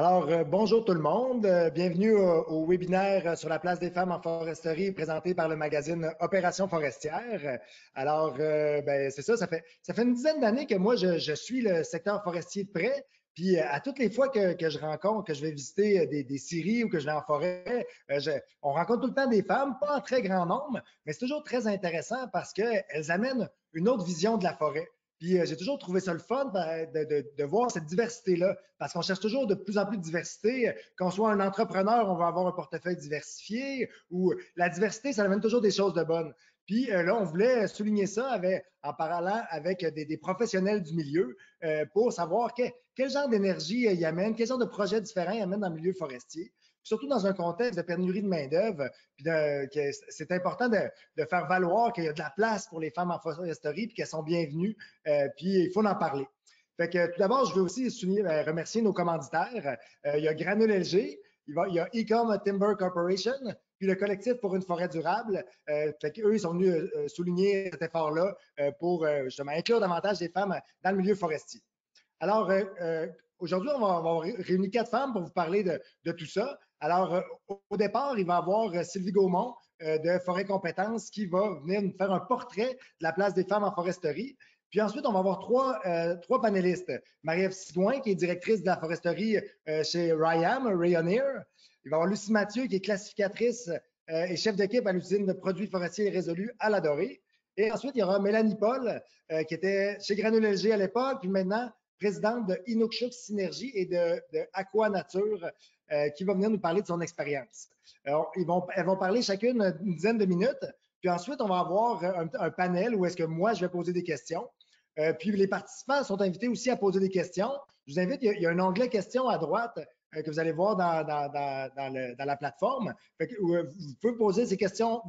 Alors, euh, bonjour tout le monde. Euh, bienvenue au, webinaire euh, sur la place des femmes en foresterie présenté par le magazine Opération forestière. Alors, ben, c'est ça, ça fait, ça fait une dizaine d'années que moi, je, suis le secteur forestier de près. Puis à toutes les fois que, je rencontre, que je vais visiter des, des scieries ou que je vais en forêt, on rencontre tout le temps des femmes, pas en très grand nombre, mais c'est toujours très intéressant parce qu'elles amènent une autre vision de la forêt. Puis euh, j'ai toujours trouvé ça le fun ben, de, voir cette diversité-là, parce qu'on cherche toujours de plus en plus de diversité. Qu'on soit un entrepreneur, on va avoir un portefeuille diversifié, ou la diversité, ça amène toujours des choses de bonnes. Puis euh, là, on voulait souligner ça en parlant avec des, professionnels du milieu euh, pour savoir quel genre d'énergie ils amènent, quel genre de projets différents ils amènent dans le milieu forestier surtout dans un contexte de pénurie de main-d'œuvre. C'est important de, faire valoir qu'il y a de la place pour les femmes en foresterie puis qu'elles sont bienvenues. Euh, puis il faut en parler. Fait que, tout d'abord, je veux aussi euh, remercier nos commanditaires. Euh, il y a Granule LG, il, y a Ecom Timber Corporation, puis le collectif pour une forêt durable. fait qu'eux, ils sont venus souligner cet effort-là pour justement inclure davantage des femmes dans le milieu forestier. Alors, aujourd'hui, on va, avoir réuni quatre femmes pour vous parler de tout ça. Alors, euh, au départ, il va y avoir euh, Sylvie Gaumont euh, de Forêt Compétences qui va venir nous faire un portrait de la place des femmes en foresterie. Puis ensuite, on va avoir trois, panélistes. Marie-Ève Sidouin, qui est directrice de la foresterie chez Ryam, Rayoneer. Il va y avoir Lucie Mathieu, qui est classificatrice et chef d'équipe à l'usine de produits forestiers résolus à la Dorée. Et ensuite, il y aura Mélanie Paul, qui était chez Granule LG à l'époque, puis maintenant présidente de Inukshuk Synergie et de, de Aqua Nature, euh, qui va venir nous parler de son expérience. Elles vont parler chacune une dizaine de minutes, puis ensuite, on va avoir un, panel où est-ce que moi, je vais poser des questions. Euh, puis les participants sont invités aussi à poser des questions. Je vous invite, il y a, un onglet questions à droite euh, que vous allez voir dans, la plateforme. vous pouvez poser vos questions,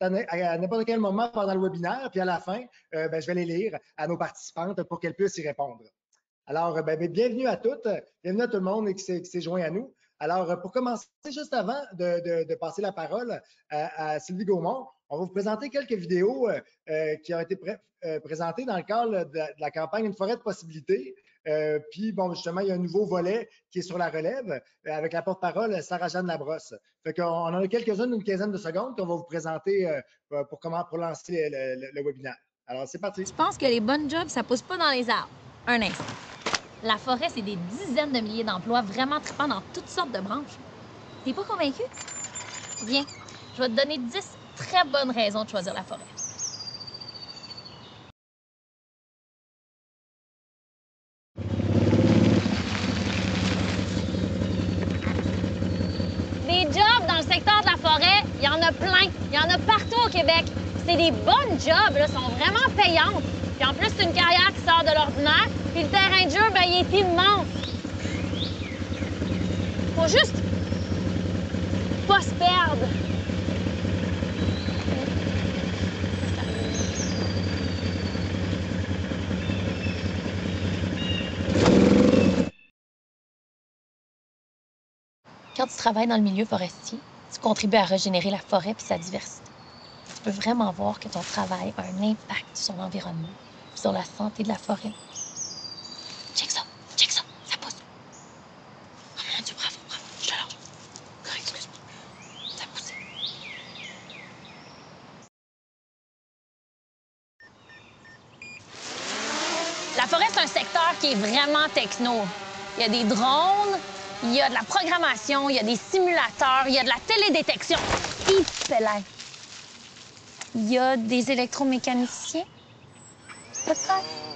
à n'importe quel moment pendant le webinaire, puis à la fin, ben, je vais les lire à nos participantes pour qu'elles puissent y répondre. Alors, ben, ben, bienvenue à toutes, bienvenue à tout le monde qui s'est joint à nous. Alors, pour commencer, juste avant de, passer la parole à, Sylvie Gaumont, on va vous présenter quelques vidéos euh, euh, qui ont été euh, présentées dans le cadre de, la campagne Une forêt de possibilités. puis, bon, justement, il y a un nouveau volet qui est sur la relève avec la porte-parole Sarah-Jeanne Labrosse. Fait qu'on en a quelques-unes, une quinzaine de secondes qu'on va vous présenter pour, comment, pour lancer le, le webinaire. Alors, c'est parti. Je pense que les bonnes jobs, ça pousse pas dans les arbres. Un instant. La forêt, c'est des dizaines de milliers d'emplois vraiment trippants dans toutes sortes de branches. T'es pas convaincu? Viens, je vais te donner 10 très bonnes raisons de choisir la forêt. Des jobs dans le secteur de la forêt, il y en a plein. Il y en a partout au Québec. C'est des bonnes jobs, là, sont vraiment payantes. Puis en plus, c'est une carrière qui sort de l'ordinaire. Puis le terrain de jeu, ben, il est immense. Faut juste pas se perdre. Quand tu travailles dans le milieu forestier, tu contribues à régénérer la forêt puis sa diversité. Peux vraiment voir que ton travail a un impact sur l'environnement, sur la santé de la forêt Check ça, check ça, ça pousse. Oh mon Dieu, bravo, bravo, je te lâche. Excuse-moi. Ça pousse. La forêt, c'est un secteur qui est vraiment techno. Il y a des drones, il y a de la programmation, il y a des simulateurs, il y a de la télédétection. Il y a des électromécaniciens? Peut-être.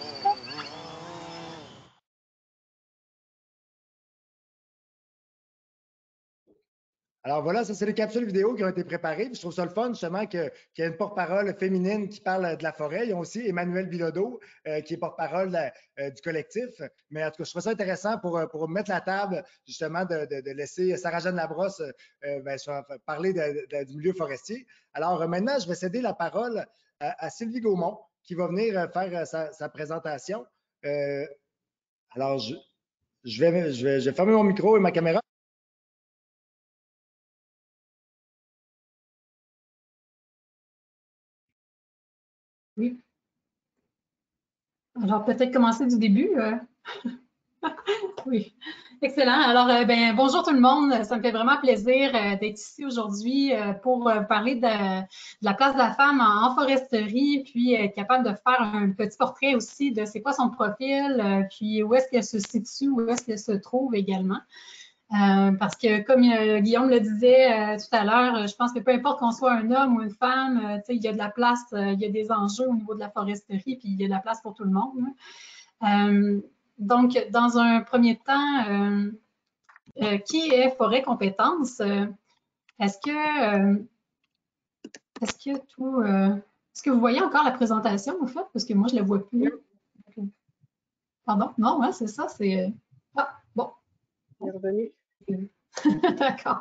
Alors voilà, ça, c'est les capsules vidéo qui ont été préparées. je trouve ça le fun, justement, qu'il y ait une porte-parole féminine qui parle de la forêt. Il y a aussi Emmanuel Bilodeau, euh, qui est porte-parole euh, du collectif. Mais en tout cas, je trouve ça intéressant pour, mettre la table, justement, de, laisser Sarah-Jeanne Labrosse euh, ben, parler du milieu forestier. Alors maintenant, je vais céder la parole à, Sylvie Gaumont, qui va venir faire sa, présentation. alors, je vais fermer mon micro et ma caméra. Alors, peut-être commencer du début. Euh. oui, excellent. Alors, euh, ben, bonjour tout le monde. Ça me fait vraiment plaisir euh, d'être ici aujourd'hui euh, pour parler de, la place de la femme en, foresterie, puis être capable de faire un petit portrait aussi de c'est quoi son profil, puis où est-ce qu'elle se situe, où est-ce qu'elle se trouve également. Parce que comme Guillaume le disait tout à l'heure, je pense que peu importe qu'on soit un homme ou une femme, il y a de la place, il y a des enjeux au niveau de la foresterie, puis il y a de la place pour tout le monde. Hein. Donc, dans un premier temps, euh, euh, qui est Forêt Compétences? Euh, est-ce que, est-ce que tout, est-ce que vous voyez encore la présentation, en fait? Parce que moi, je ne la vois plus. Pardon? Non, c'est ça, c'est... Ah, bon. D'accord.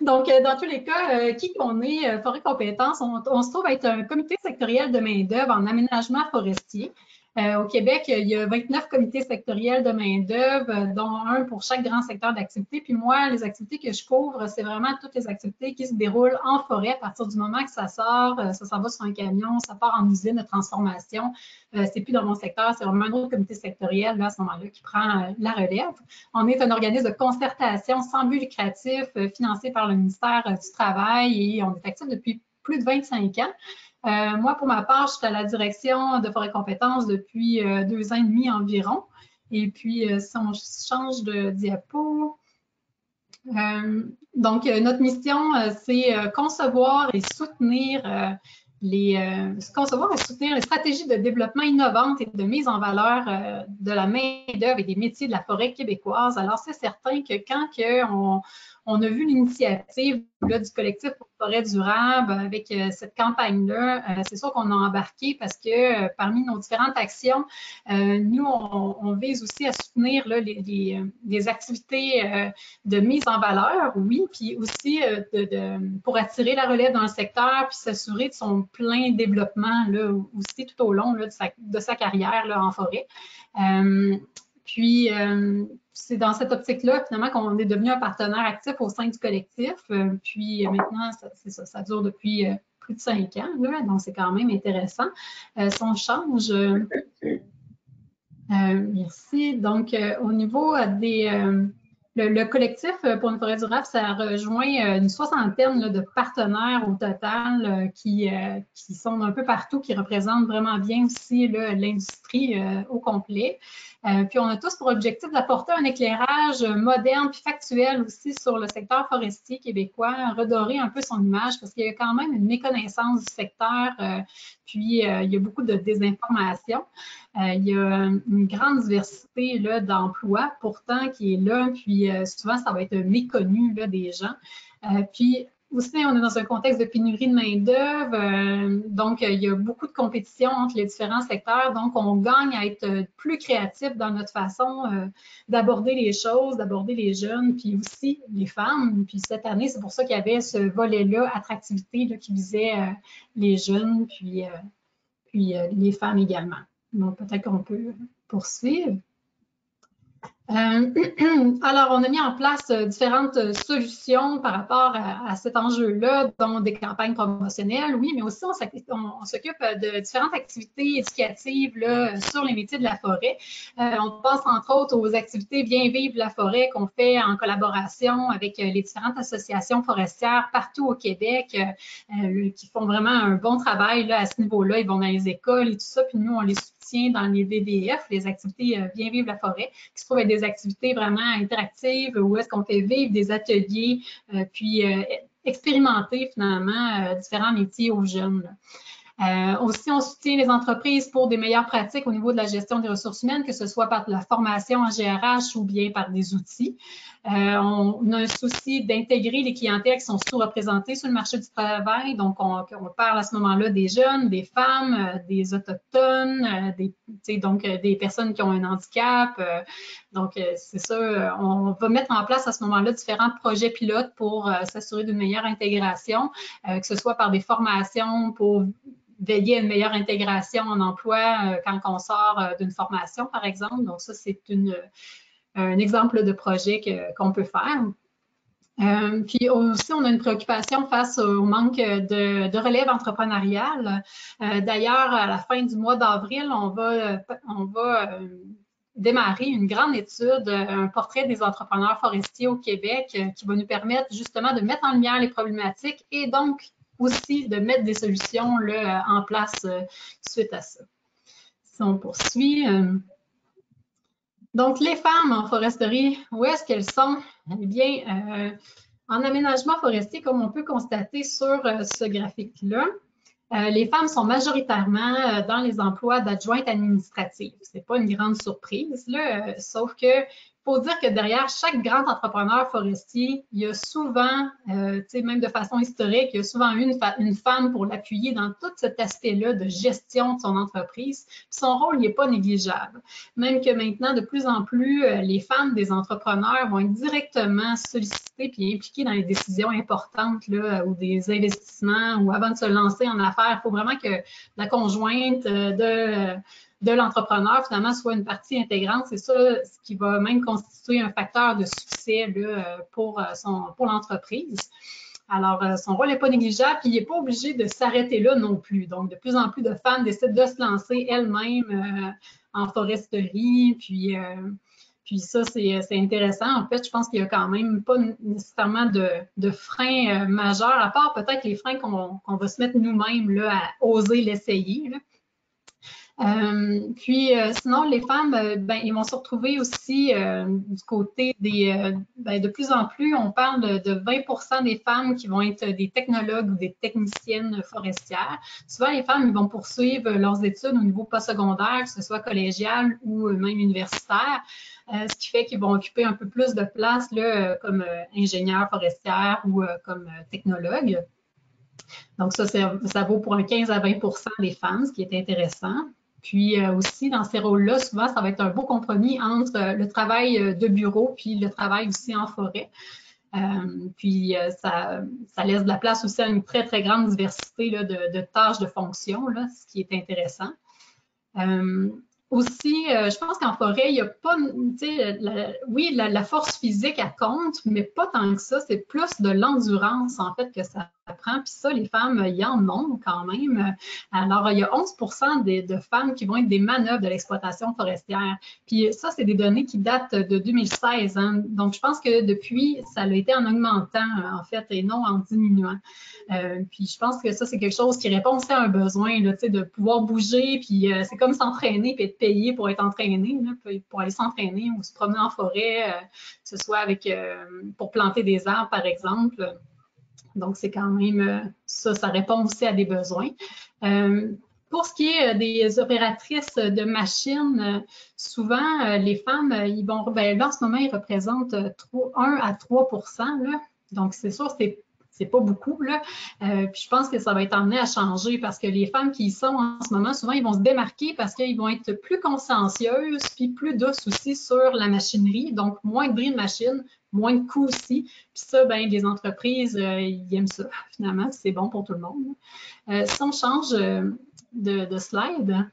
Donc, dans tous les cas, qui qu'on est, Forêt Compétences, on, on, se trouve être un comité sectoriel de main-d'œuvre en aménagement forestier. Euh, au Québec, il y a 29 comités sectoriels de main-d'œuvre, dont un pour chaque grand secteur d'activité. Puis moi, les activités que je couvre, c'est vraiment toutes les activités qui se déroulent en forêt à partir du moment que ça sort, euh, ça s'en va sur un camion, ça part en usine de transformation. Euh, c'est plus dans mon secteur, c'est vraiment un autre comité sectoriel à ce moment-là qui prend la relève. On est un organisme de concertation sans but lucratif, financé par le ministère du Travail et on est actif depuis plus de 25 ans. Euh, moi, pour ma part, je suis à la direction de Forêt Compétences depuis euh, deux ans et demi environ. Et puis, euh, si on change de diapo, donc notre mission, c'est concevoir et soutenir les concevoir et soutenir les stratégies de développement innovantes et de mise en valeur de la main-d'œuvre et des métiers de la forêt québécoise. Alors, c'est certain que quand on, on a vu l'initiative du collectif pour forêt durable avec euh, cette campagne-là. Euh, c'est sûr qu'on a embarqué parce que euh, parmi nos différentes actions, nous, on, vise aussi à soutenir les, activités de mise en valeur, oui, puis aussi pour attirer la relève dans le secteur, puis s'assurer de son plein développement là, aussi tout au long de, sa, carrière là, en forêt. puis, c'est dans cette optique-là, finalement, qu'on est devenu un partenaire actif au sein du collectif. Euh, puis euh, maintenant, c'est ça, ça dure depuis euh, plus de cinq ans, donc c'est quand même intéressant. si on change, merci. Donc, au niveau des le, collectif pour une forêt durable, ça rejoint une soixantaine de partenaires au total qui, qui, sont un peu partout, qui représentent vraiment bien aussi l'industrie au complet. Euh, puis on a tous pour objectif d'apporter un éclairage moderne puis factuel aussi sur le secteur forestier québécois, redorer un peu son image parce qu'il y a quand même une méconnaissance du secteur, euh, puis euh, il y a beaucoup de désinformation. il y a une grande diversité d'emplois pourtant qui est là, puis souvent ça va être méconnu là, des gens. puis aussi, on est dans un contexte de pénurie de main-d'œuvre, euh, donc il y a beaucoup de compétition entre les différents secteurs, donc on gagne à être plus créatif dans notre façon euh, d'aborder les choses, d'aborder les jeunes, puis aussi les femmes. Puis cette année, c'est pour ça qu'il y avait ce volet-là, attractivité, là, qui visait euh, les jeunes, puis, puis les femmes également. Donc peut-être qu'on peut poursuivre. Euh, alors, on a mis en place euh, différentes euh, solutions par rapport à, cet enjeu-là, dont des campagnes promotionnelles, oui, mais aussi on, s'occupe de différentes activités éducatives sur les métiers de la forêt. on pense entre autres aux activités Bien vivre la forêt qu'on fait en collaboration avec les différentes associations forestières partout au Québec qui font vraiment un bon travail là, à ce niveau-là. Ils vont dans les écoles et tout ça, puis nous, on les dans les VVF, les activités euh, Bien vivre la forêt, qui se trouvent être des activités vraiment interactives où est-ce qu'on fait vivre des ateliers, euh, puis euh, expérimenter finalement différents métiers aux jeunes. Aussi, on soutient les entreprises pour des meilleures pratiques au niveau de la gestion des ressources humaines, que ce soit par la formation en GRH ou bien par des outils. Euh, on, a un souci d'intégrer les clientèles qui sont sous-représentées sur le marché du travail. Donc, on, parle à ce moment-là des jeunes, des femmes, euh, des autochtones, euh, donc des personnes qui ont un handicap. donc, c'est ça, on va mettre en place à ce moment-là différents projets pilotes pour s'assurer d'une meilleure intégration, que ce soit par des formations pour veiller à une meilleure intégration en emploi quand on sort d'une formation, par exemple. Donc, ça, c'est une un exemple de projet qu'on peut faire. Euh, puis aussi, on a une préoccupation face au manque de, relève entrepreneuriale. Euh, d'ailleurs, à la fin du mois d'avril, on va, euh, démarrer une grande étude, un portrait des entrepreneurs forestiers au Québec qui va nous permettre justement de mettre en lumière les problématiques et donc aussi de mettre des solutions là, en place suite à ça. Si on poursuit. Donc, les femmes en foresterie, où est-ce qu'elles sont? Eh bien, en aménagement forestier, comme on peut constater sur ce graphique-là, euh, les femmes sont majoritairement euh, dans les emplois d'adjointes administratives. Ce n'est pas une grande surprise, là, euh, sauf que faut dire que derrière chaque grand entrepreneur forestier, il y a souvent, euh, même de façon historique, il y a souvent une, une femme pour l'appuyer dans tout cet aspect-là de gestion de son entreprise. son rôle n'est pas négligeable. Même que maintenant, de plus en plus, euh, les femmes des entrepreneurs vont être directement sollicitées puis impliquées dans les décisions importantes là, ou des investissements ou avant de se lancer en affaires. Il faut vraiment que la conjointe euh, de de l'entrepreneur, finalement, soit une partie intégrante. C'est ça ce qui va même constituer un facteur de succès euh, son, pour l'entreprise. Alors, euh, son rôle n'est pas négligeable, puis il n'est pas obligé de s'arrêter là non plus. Donc, de plus en plus de femmes décident de se lancer elles-mêmes euh, en foresterie, puis, puis ça, c'est intéressant. En fait, je pense qu'il n'y a quand même pas nécessairement de, de freins majeurs, à part peut-être les freins qu'on va se mettre nous-mêmes à oser l'essayer. Euh, puis euh, sinon, les femmes, euh, ben, ils vont se retrouver aussi du côté des, ben, de plus en plus, on parle de, 20% des femmes qui vont être des technologues ou des techniciennes forestières. Souvent, les femmes, ils vont poursuivre leurs études au niveau postsecondaire, que ce soit collégial ou même universitaire. ce qui fait qu'ils vont occuper un peu plus de place là, comme ingénieurs forestières ou comme technologues. Donc, ça, ça vaut pour un 15 à 20% des femmes, ce qui est intéressant. Puis euh, aussi, dans ces rôles-là, souvent, ça va être un beau compromis entre euh, le travail euh, de bureau puis le travail aussi en forêt. puis ça, laisse de la place aussi à une très, très grande diversité de, tâches, de fonctions, là, ce qui est intéressant. aussi, je pense qu'en forêt, il n'y a pas, sais, oui, la, la, force physique, elle compte, mais pas tant que ça. C'est plus de l'endurance, en fait, que ça prend. Puis ça, les femmes, il y en ont quand même. Alors, il y a 11% de femmes qui vont être des manœuvres de l'exploitation forestière. Puis ça, c'est des données qui datent de 2016. Hein. Donc, je pense que depuis, ça a été en augmentant, en fait, et non en diminuant. Euh, puis je pense que ça, c'est quelque chose qui répond aussi à un besoin de pouvoir bouger. Puis euh, c'est comme s'entraîner puis être payé pour être entraîné, pour aller s'entraîner ou se promener en forêt, euh, que ce soit avec pour planter des arbres, par exemple. Donc, c'est quand même euh, ça, ça répond aussi à des besoins. Euh, pour ce qui est euh, des opératrices de machines, souvent, les femmes, ils vont, ben, là, en ce moment, ils représentent 1 à 3% là. Donc, c'est sûr, c'est c'est pas beaucoup. Là. puis je pense que ça va être amené à changer parce que les femmes qui y sont en ce moment, souvent, ils vont se démarquer parce qu'ils vont être plus consciencieuses puis plus douces aussi sur la machinerie, donc moins de bris de machine, moins de coûts aussi. Puis ça, ben, les entreprises, euh, ils aiment ça, finalement, c'est bon pour tout le monde. Euh, si on change euh, de, slide,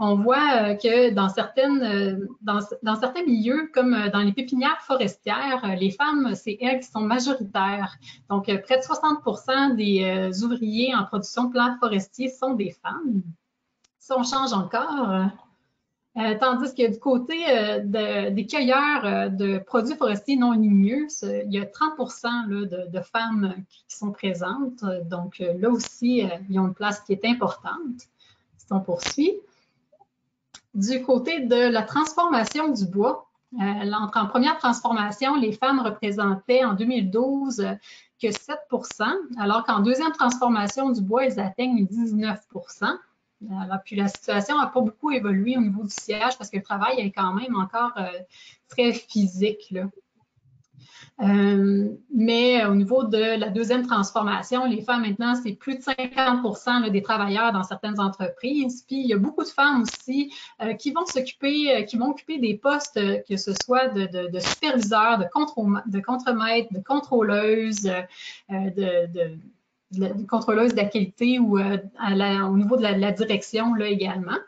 on voit que dans, certaines, dans, certains milieux, comme dans les pépinières forestières, les femmes, c'est elles qui sont majoritaires. Donc, près de 60% des ouvriers en production de plants sont des femmes. Si on change encore, euh, tandis que du côté euh, des cueilleurs euh, de produits forestiers non ligneux, il y a 30% de, femmes qui sont présentes. Donc là aussi, ils ont une place qui est importante. Si on poursuit. Du côté de la transformation du bois, en première transformation, les femmes représentaient en 2012 que 7% alors qu'en deuxième transformation du bois, elles atteignent 19% alors, puis la situation n'a pas beaucoup évolué au niveau du siège parce que le travail est quand même encore euh, très physique. Euh, mais au niveau de la deuxième transformation, les femmes maintenant, c'est plus de 50% des travailleurs dans certaines entreprises. Puis il y a beaucoup de femmes aussi euh, qui vont s'occuper, qui vont occuper des postes, que ce soit de, de, de superviseurs, de, de contremaîtres, de contrôleuses, de de contrôleuse de la qualité ou euh, au niveau de la, direction là, également.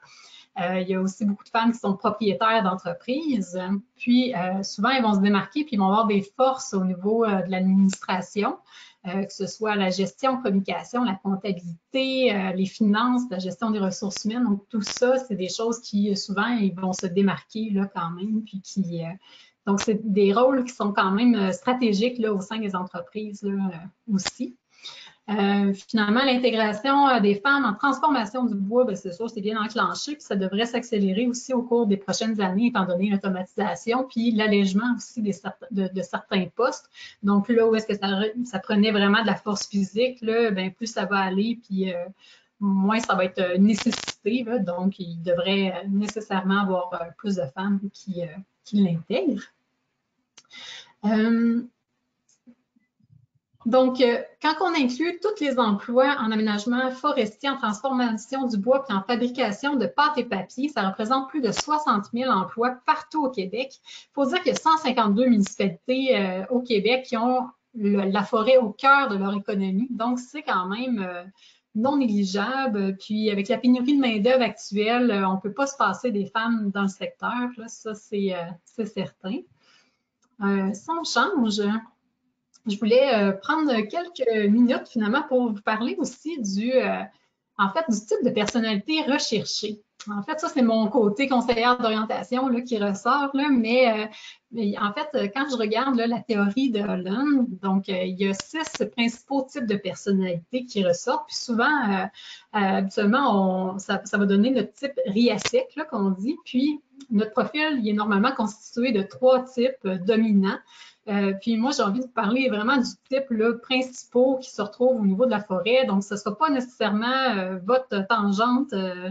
Euh, il y a aussi beaucoup de femmes qui sont propriétaires d'entreprises. Puis, euh, souvent, elles vont se démarquer puis ils vont avoir des forces au niveau de l'administration. que ce soit la gestion, communication, la comptabilité, les finances, la gestion des ressources humaines. Donc, tout ça, c'est des choses qui, souvent, ils vont se démarquer là, quand même, puis qui... donc, c'est des rôles qui sont quand même stratégiques là, au sein des entreprises là, aussi. Euh, finalement, l'intégration euh, des femmes en transformation du bois, ben, c'est sûr, c'est bien enclenché, puis ça devrait s'accélérer aussi au cours des prochaines années, étant donné l'automatisation, puis l'allègement aussi de, certains postes. Donc là où est-ce que ça, prenait vraiment de la force physique, ben, plus ça va aller, puis euh, moins ça va être nécessité. donc, il devrait nécessairement avoir plus de femmes qui l'intègrent. Donc, euh, quand on inclut tous les emplois en aménagement forestier, en transformation du bois puis en fabrication de pâte et papier, ça représente plus de 60 000 emplois partout au Québec. Il faut dire qu'il y a 152 municipalités euh, au Québec qui ont la forêt au cœur de leur économie. Donc, c'est quand même euh, non négligeable. Puis, avec la pénurie de main-d'œuvre actuelle, on ne peut pas se passer des femmes dans le secteur. ça, c'est certain. si on change, je voulais euh, prendre quelques minutes finalement pour vous parler aussi du, euh, en fait, du type de personnalité recherchée. En fait, ça, c'est mon côté conseillère d'orientation qui ressort, là, mais, euh, en fait, quand je regarde la théorie de Holland, donc il y a six principaux types de personnalités qui ressortent, puis souvent, habituellement, on, ça, ça, va donner notre type RIASEC, qu'on dit, puis notre profil, il est normalement constitué de trois types dominants. Euh, puis moi, j'ai envie de parler vraiment du type là, principaux qui se retrouve au niveau de la forêt. Donc, ce ne sera pas nécessairement euh, votre tangente euh, euh,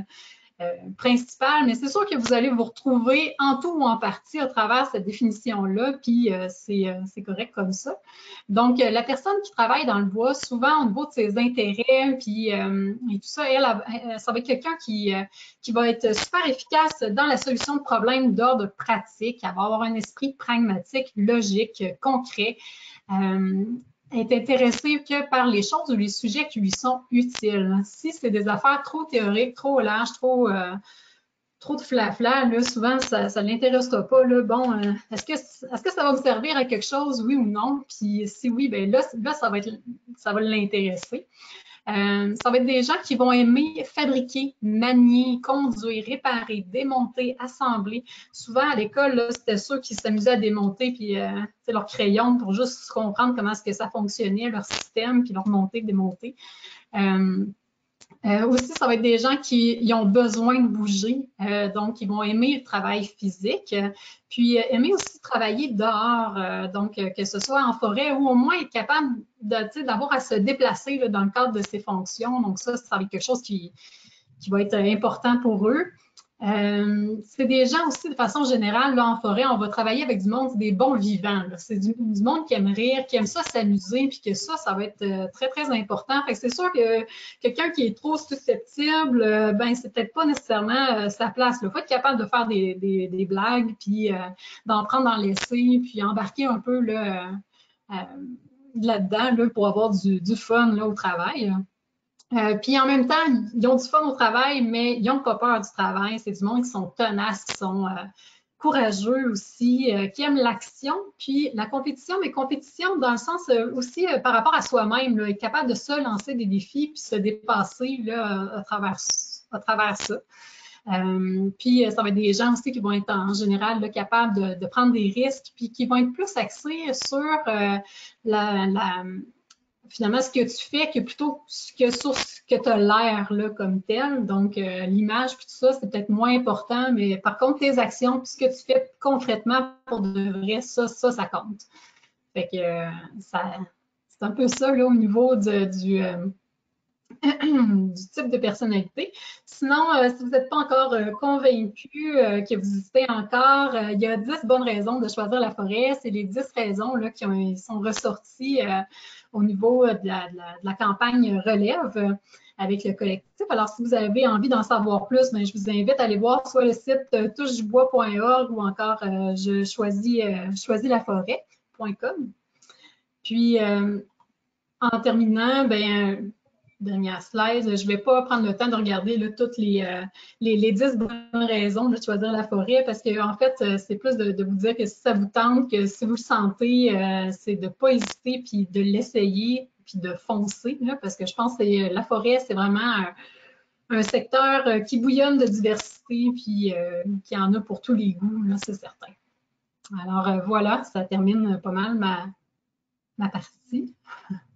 principal, mais c'est sûr que vous allez vous retrouver en tout ou en partie à travers cette définition-là, puis euh, euh, c'est correct comme ça. Donc, la personne qui travaille dans le bois, souvent au niveau de ses intérêts, puis et tout ça, elle, ça va être quelqu'un qui, qui va être super efficace dans la solution de problèmes d'ordre pratique, elle va avoir un esprit pragmatique, logique, concret est intéressé que par les choses ou les sujets qui lui sont utiles. Si c'est des affaires trop théoriques, trop larges, trop, euh, trop de flafla, là, souvent, ça ne l'intéressera pas. Là. Bon, euh, est-ce que, est que ça va me servir à quelque chose, oui ou non? Puis si oui, ben là, là ça va, être, ça va l'intéresser. Euh, ça va être des gens qui vont aimer fabriquer, manier, conduire, réparer, démonter, assembler. Souvent, à l'école, c'était ceux qui s'amusaient à démonter puis euh, leur crayon pour juste comprendre comment est-ce que ça fonctionnait, leur système, puis leur monter, démonter. Euh, euh, aussi, ça va être des gens qui ont besoin de bouger, euh, donc ils vont aimer le travail physique, puis euh, aimer aussi travailler dehors, donc que ce soit en forêt ou au moins être capable d'avoir à se déplacer dans le cadre de ses fonctions. Donc ça, ça va quelque chose qui, qui va être important pour eux. Euh, c'est des gens aussi, de façon générale, là, en forêt, on va travailler avec du monde, des bons vivants. C'est du, monde qui aime rire, qui aime ça s'amuser, puis que ça, ça va être euh, très, très important. Fait que c'est sûr que quelqu'un qui est trop susceptible, euh, ben, c'est peut-être pas nécessairement sa place. Il faut être capable de faire des, blagues, puis d'en prendre, d'en laisser, puis embarquer un peu là, là-dedans là, pour avoir du, du fun là, au travail. Euh, puis en même temps, ils ont du fun au travail, mais ils n'ont pas peur du travail. C'est du monde qui sont tenaces, qui sont euh, courageux aussi, euh, qui aiment l'action, puis la compétition, mais compétition dans le sens aussi par rapport à soi-même, être capable de se lancer des défis puis se dépasser là, à, travers, ça. puis ça va être des gens aussi qui vont être en général capables de, de, prendre des risques, puis qui vont être plus axés sur la, la finalement, ce que tu fais que plutôt que sur ce que tu as l'air comme tel. Donc, euh, l'image puis tout ça, c'est peut-être moins important, mais par contre, tes actions puis ce que tu fais concrètement pour de vrai, ça, ça, ça compte. Fait que euh, ça, c'est un peu ça là, au niveau du, euh, du type de personnalité. Sinon, si vous n'êtes pas encore convaincu que vous hésitez encore, il y a 10 bonnes raisons de choisir la forêt. C'est les 10 raisons là, qui ont, sont ressorties au niveau de la, campagne Relève euh, avec le collectif. Alors, si vous avez envie d'en savoir plus, ben, je vous invite à aller voir soit le site euh, touchedubois.org ou encore euh, je choisis, choisis la forêt.com. Puis, en terminant, ben, dernière slide. Je ne vais pas prendre le temps de regarder toutes les, 10 bonnes raisons de choisir la forêt parce qu'en en fait, c'est plus de, vous dire que si ça vous tente, que si vous le sentez, c'est de ne pas hésiter puis de l'essayer puis de foncer parce que je pense que la forêt, c'est vraiment un, secteur qui bouillonne de diversité puis qui en a pour tous les goûts, c'est certain. Alors voilà, ça termine pas mal ma, ma partie.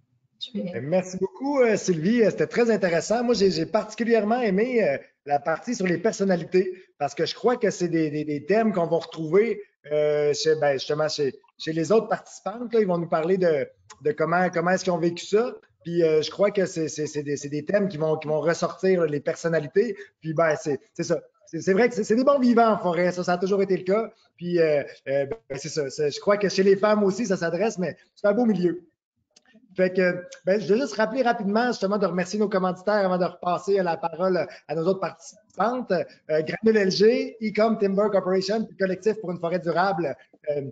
Ben, merci beaucoup, euh, Sylvie. Euh, c'était très intéressant. Moi, j'ai particulièrement aimé euh, la partie sur les personnalités parce que je crois que c'est des, thèmes qu'on va retrouver chez, ben, justement chez, les autres participantes. Ils vont nous parler de, comment, est-ce qu'ils ont vécu ça. Puis je crois que c'est des, thèmes qui vont, ressortir les personnalités. Puis ben, c'est ça. C'est vrai que c'est des bons vivants en forêt, ça, ça a toujours été le cas. Puis c'est ça. Je crois que chez les femmes aussi, ça s'adresse, mais c'est un beau milieu. Fait que, ben, je vais juste rappeler rapidement, justement, de remercier nos commanditaires avant de repasser la parole à nos autres participantes. Euh, Granule LG, Ecom Timber Corporation, Collectif pour une forêt durable euh,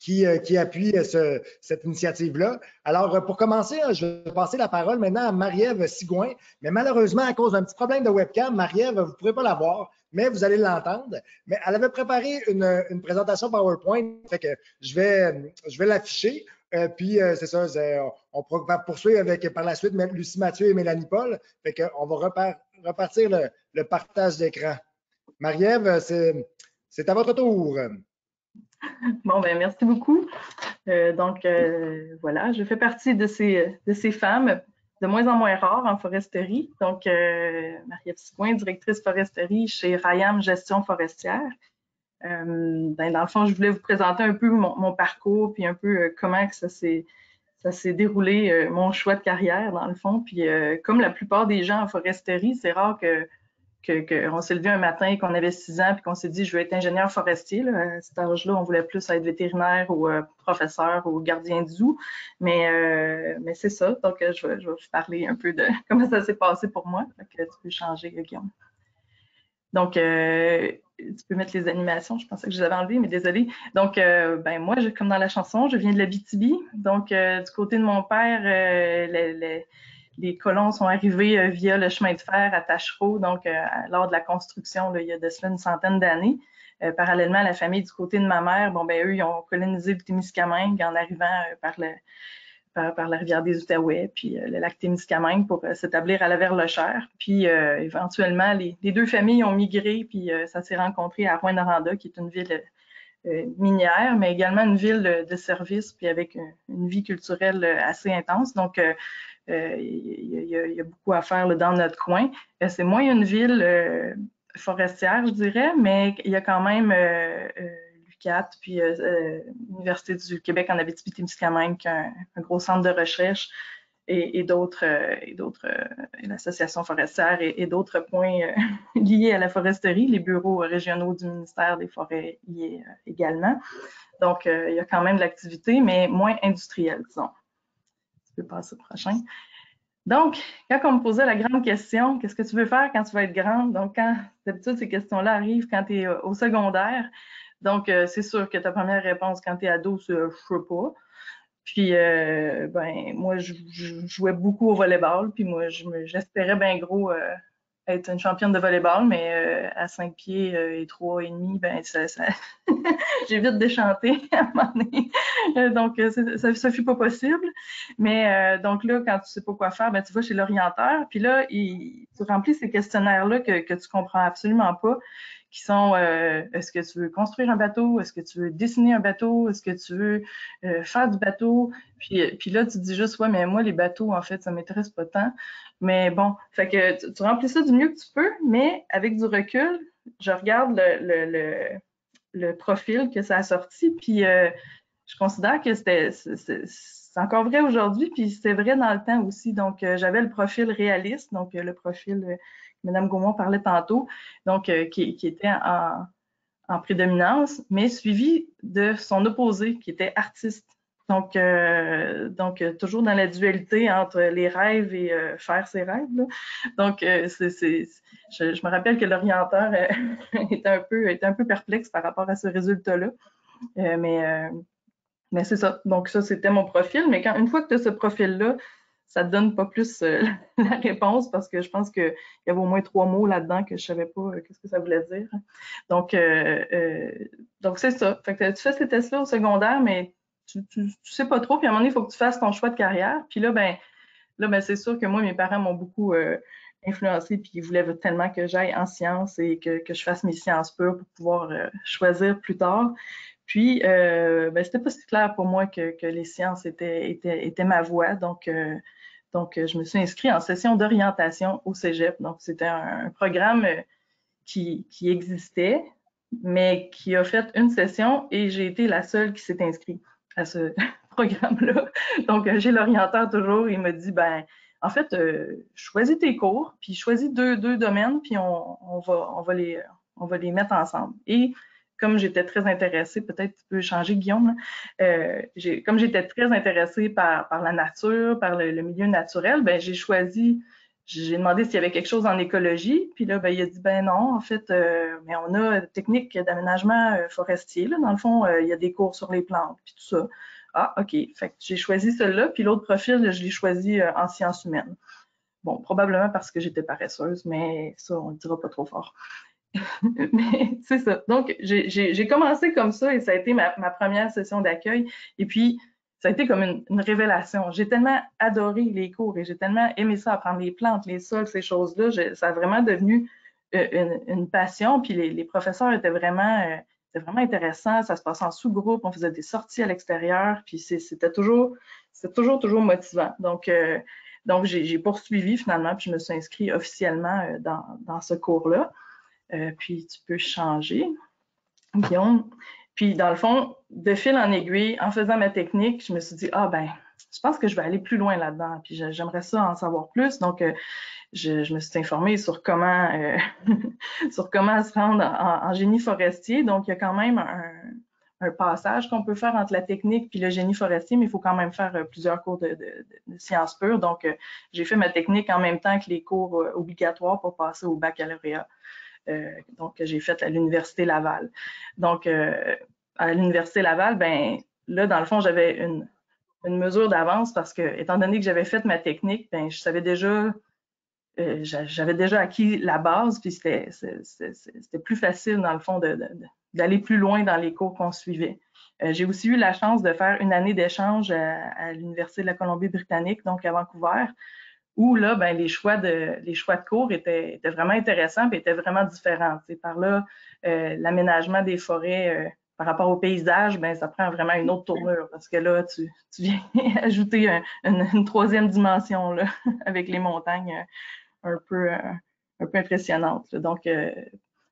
qui, euh, qui appuie ce, cette initiative-là. Alors, pour commencer, je vais passer la parole maintenant à Marie-Ève Sigouin. Mais malheureusement, à cause d'un petit problème de webcam, Marie-Ève, vous ne pourrez pas la voir mais vous allez l'entendre. Mais elle avait préparé une, une, présentation PowerPoint, fait que je vais, je vais l'afficher. Euh, puis, euh, c'est ça, on, va poursuivre avec par la suite Lucie Mathieu et Mélanie Paul. Fait qu'on va repartir le, partage d'écran. Marie-Ève, c'est à votre tour. Bon, ben merci beaucoup. Euh, donc, voilà, je fais partie de ces, femmes de moins en moins rares en foresterie. Donc, Marie-Ève directrice foresterie chez Rayam Gestion forestière. Euh, ben, dans le fond, je voulais vous présenter un peu mon, parcours, puis un peu euh, comment que ça s'est déroulé, euh, mon choix de carrière, dans le fond. Puis comme la plupart des gens en foresterie, c'est rare que qu'on s'est levé un matin, qu'on avait six ans, puis qu'on s'est dit, je veux être ingénieur forestier. À cet âge-là, on voulait plus être vétérinaire ou professeur ou gardien du zoo. Mais, c'est ça. Donc, je vais, je vais, vous parler un peu de comment ça s'est passé pour moi. que tu peux changer, Guillaume. Donc, tu peux mettre les animations, je pensais que je les avais enlevées, mais désolé. Donc, euh, ben moi, comme dans la chanson, je viens de la BTB. Donc, euh, du côté de mon père, euh, les, colons sont arrivés via le chemin de fer à Tachereau, donc lors de la construction, il y a de cela une centaine d'années. parallèlement, la famille du côté de ma mère, bon, ben eux, ils ont colonisé le Témiscamingue en arrivant par le par, la rivière des Outaouais, puis euh, le lac Témiscamingue pour euh, s'établir à la Verlochère. Puis euh, éventuellement, les, deux familles ont migré, puis ça s'est rencontré à Rouyn-Noranda, qui est une ville minière, mais également une ville de service, puis avec une, vie culturelle assez intense. Donc, il y, a beaucoup à faire dans notre coin. C'est moins une ville forestière, je dirais, mais il y a quand même puis euh, euh, l'Université du Québec en Abitibi-Témiscamingue, qui est un, gros centre de recherche, et, d'autres, euh, et d'autres, l'association forestière et, d'autres points liés à la foresterie, les bureaux régionaux du ministère des Forêts y est également. Donc, il y a quand même de l'activité, mais moins industrielle, disons. Tu peux passer au prochain. Donc, quand on me posait la grande question, qu'est-ce que tu veux faire quand tu vas être grande? Donc, d'habitude ces questions-là arrivent quand tu es au secondaire, donc, euh, c'est sûr que ta première réponse quand tu es ado, c'est euh, je sais pas. Puis, euh, ben, moi, je, jouais beaucoup au volleyball. Puis, moi, j'espérais bien gros être une championne de volleyball, mais à 5 pieds et 3 et demi, ben, ça, j'ai vite déchanté à un moment donné. donc, ça ne fut pas possible. Mais donc là, quand tu sais pas quoi faire, ben, tu vas chez l'orienteur. Puis là, il, tu remplis ces questionnaires-là que, que tu comprends absolument pas qui sont euh, est-ce que tu veux construire un bateau, est-ce que tu veux dessiner un bateau, est-ce que tu veux euh, faire du bateau, puis, euh, là tu dis juste ouais mais moi les bateaux en fait ça m'intéresse pas tant, mais bon, fait que tu, remplis ça du mieux que tu peux, mais avec du recul, je regarde le, le, le, profil que ça a sorti, puis je considère que c'était c'est encore vrai aujourd'hui, puis c'est vrai dans le temps aussi. Donc, j'avais le profil réaliste, donc le profil Mme Gaumont parlait tantôt, donc euh, qui, était en, prédominance, mais suivi de son opposé, qui était artiste. Donc, euh, donc euh, toujours dans la dualité entre les rêves et faire ses rêves. Donc, c'est, je, me rappelle que l'orienteur était, un peu, était un peu perplexe par rapport à ce résultat-là. mais mais c'est ça. Donc, ça, c'était mon profil. Mais quand, une fois que tu as ce profil-là, ça te donne pas plus euh, la réponse parce que je pense qu'il y avait au moins trois mots là-dedans que je savais pas euh, qu'est-ce que ça voulait dire. Donc, euh, donc c'est ça. Fait que tu fais ces tests-là au secondaire, mais tu, tu, sais pas trop. Puis à un moment donné, il faut que tu fasses ton choix de carrière. Puis là, ben, là, ben, c'est sûr que moi, mes parents m'ont beaucoup influencé, puis ils voulaient tellement que j'aille en sciences et que, que, je fasse mes sciences pures pour pouvoir choisir plus tard. Puis, euh, ben, c'était pas si clair pour moi que, que les sciences étaient, ma voie. Donc, donc, euh, je me suis inscrite en session d'orientation au Cégep. Donc, c'était un, programme euh, qui, existait, mais qui a fait une session et j'ai été la seule qui s'est inscrite à ce programme-là. Donc, euh, j'ai l'orienteur toujours, il me dit, ben, en fait, choisis tes cours, puis choisis deux, deux domaines, puis on, on, va, on, va les, on va les mettre ensemble. Et comme j'étais très intéressée, peut-être tu peux changer Guillaume, euh, comme j'étais très intéressée par, par, la nature, par le, milieu naturel, ben j'ai choisi, j'ai demandé s'il y avait quelque chose en écologie, puis là, ben, il a dit, ben non, en fait, euh, mais on a technique d'aménagement euh, forestier, là, dans le fond, il y a des cours sur les plantes, puis tout ça. Ah, OK. Fait j'ai choisi celui-là, puis l'autre profil, je l'ai choisi en sciences humaines. Bon, probablement parce que j'étais paresseuse, mais ça, on ne le dira pas trop fort. Mais c'est ça. Donc, j'ai commencé comme ça et ça a été ma, première session d'accueil. Et puis, ça a été comme une, révélation. J'ai tellement adoré les cours et j'ai tellement aimé ça, apprendre les plantes, les sols, ces choses-là. Ça a vraiment devenu euh, une, passion. Puis les, professeurs étaient vraiment, euh, vraiment intéressants. Ça se passait en sous-groupe. On faisait des sorties à l'extérieur. Puis c'était toujours, toujours, toujours motivant. Donc, euh, donc j'ai poursuivi finalement, puis je me suis inscrite officiellement dans, dans ce cours-là. Euh, puis tu peux changer. Guillaume. Puis dans le fond, de fil en aiguille, en faisant ma technique, je me suis dit, ah ben, je pense que je vais aller plus loin là-dedans. Puis j'aimerais ça en savoir plus. Donc, euh, je, me suis informée sur comment, euh, sur comment se rendre en, génie forestier. Donc, il y a quand même un, passage qu'on peut faire entre la technique puis le génie forestier, mais il faut quand même faire plusieurs cours de, de sciences pures. Donc, j'ai fait ma technique en même temps que les cours obligatoires pour passer au baccalauréat. Euh, donc, j'ai fait à l'Université Laval. Donc, euh, à l'Université Laval, ben là, dans le fond, j'avais une, mesure d'avance parce que, étant donné que j'avais fait ma technique, ben, je savais déjà, euh, j'avais déjà acquis la base, puis c'était plus facile, dans le fond, d'aller plus loin dans les cours qu'on suivait. J'ai aussi eu la chance de faire une année d'échange à l'Université de la Colombie-Britannique, donc à Vancouver, où là, ben, les, choix de, les choix de cours étaient, étaient vraiment intéressants et étaient vraiment différents. par là, euh, l'aménagement des forêts euh, par rapport au paysage, ben, ça prend vraiment une autre tournure parce que là, tu, tu viens ajouter une, troisième dimension là, avec les montagnes euh, un peu, un peu impressionnantes. Donc,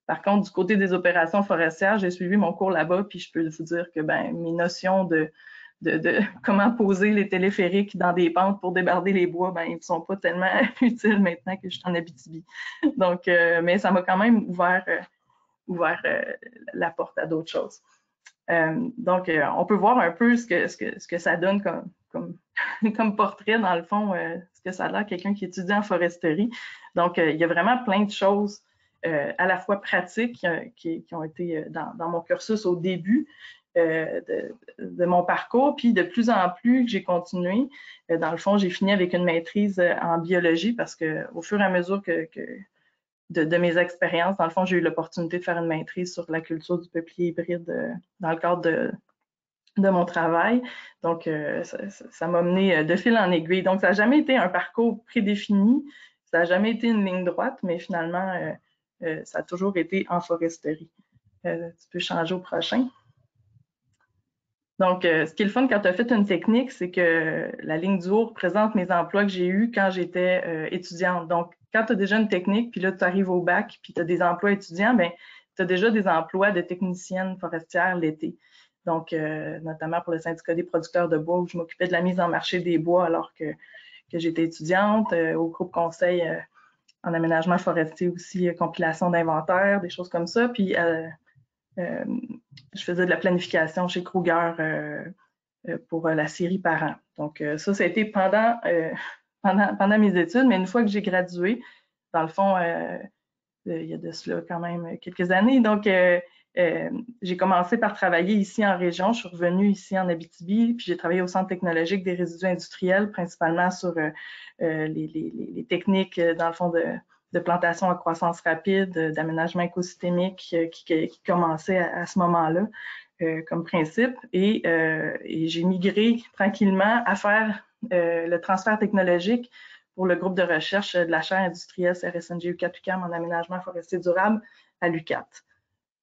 par contre, du côté des opérations forestières, j'ai suivi mon cours là-bas, puis je peux vous dire que ben, mes notions de, de, comment poser les téléphériques dans des pentes pour débarder les bois, ben, ils ne sont pas tellement utiles maintenant que je suis en Abitibi. Donc, euh, mais ça m'a quand même ouvert, euh, ouvert euh, la porte à d'autres choses. donc, on peut voir un peu ce que, ce que, ce que ça donne comme, comme, comme, portrait, dans le fond, ce que ça a l'air quelqu'un qui étudie en foresterie. Donc, il y a vraiment plein de choses à la fois pratiques qui, qui ont été dans, dans, mon cursus au début, euh, de, mon parcours. Puis de plus en plus que j'ai continué, euh, dans le fond, j'ai fini avec une maîtrise euh, en biologie parce que au fur et à mesure que, de, mes expériences, dans le fond, j'ai eu l'opportunité de faire une maîtrise sur la culture du peuplier hybride dans le cadre de, de mon travail. Donc, ça m'a mené de fil en aiguille. Donc, ça n'a jamais été un parcours prédéfini, ça n'a jamais été une ligne droite, mais finalement, ça a toujours été en foresterie. tu peux changer au prochain. Donc, euh, ce qui est le fun quand tu as fait une technique, c'est que la ligne du haut représente mes emplois que j'ai eus quand j'étais euh, étudiante. Donc, quand tu as déjà une technique, puis là, tu arrives au bac, puis tu as des emplois étudiants, bien, tu as déjà des emplois de technicienne forestière l'été. Donc, euh, notamment pour le syndicat des producteurs de bois, où je m'occupais de la mise en marché des bois alors que, que j'étais étudiante, au groupe conseil en aménagement forestier aussi, compilation d'inventaire, des choses comme ça. Puis, euh, je faisais de la planification chez Kruger euh, euh, pour la série Parents. Donc, ça, ça a été pendant, pendant, pendant, mes études, mais une fois que j'ai gradué, dans le fond, il y a de cela quand même quelques années. Donc, j'ai commencé par travailler ici en région. Je suis revenue ici en Abitibi, puis j'ai travaillé au Centre technologique des résidus industriels, principalement sur les, techniques, dans le fond, de, plantation à croissance rapide, d'aménagement écosystémique qui, qui, commençait à, ce moment-là comme principe. Et, j'ai migré tranquillement à faire le transfert technologique pour le groupe de recherche de la chaire industrielle CRSNG UCAT en aménagement forestier durable à l'UCAT.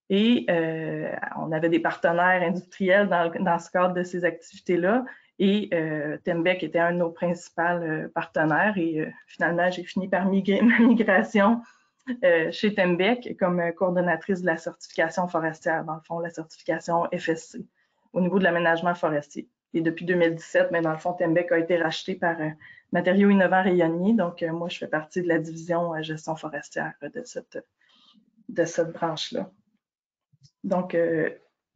Et euh, on avait des partenaires industriels dans, dans ce cadre de ces activités-là. Et euh, Tembec était un de nos principaux euh, partenaires. Et euh, finalement, j'ai fini par migrer ma migration euh, chez Tembec comme coordonnatrice de la certification forestière, dans le fond, la certification FSC au niveau de l'aménagement forestier. Et depuis 2017, mais dans le fond, Tembec a été racheté par matériaux innovants rayonniers. Donc, euh, moi, je fais partie de la division euh, gestion forestière de cette, de cette branche-là. Donc, euh,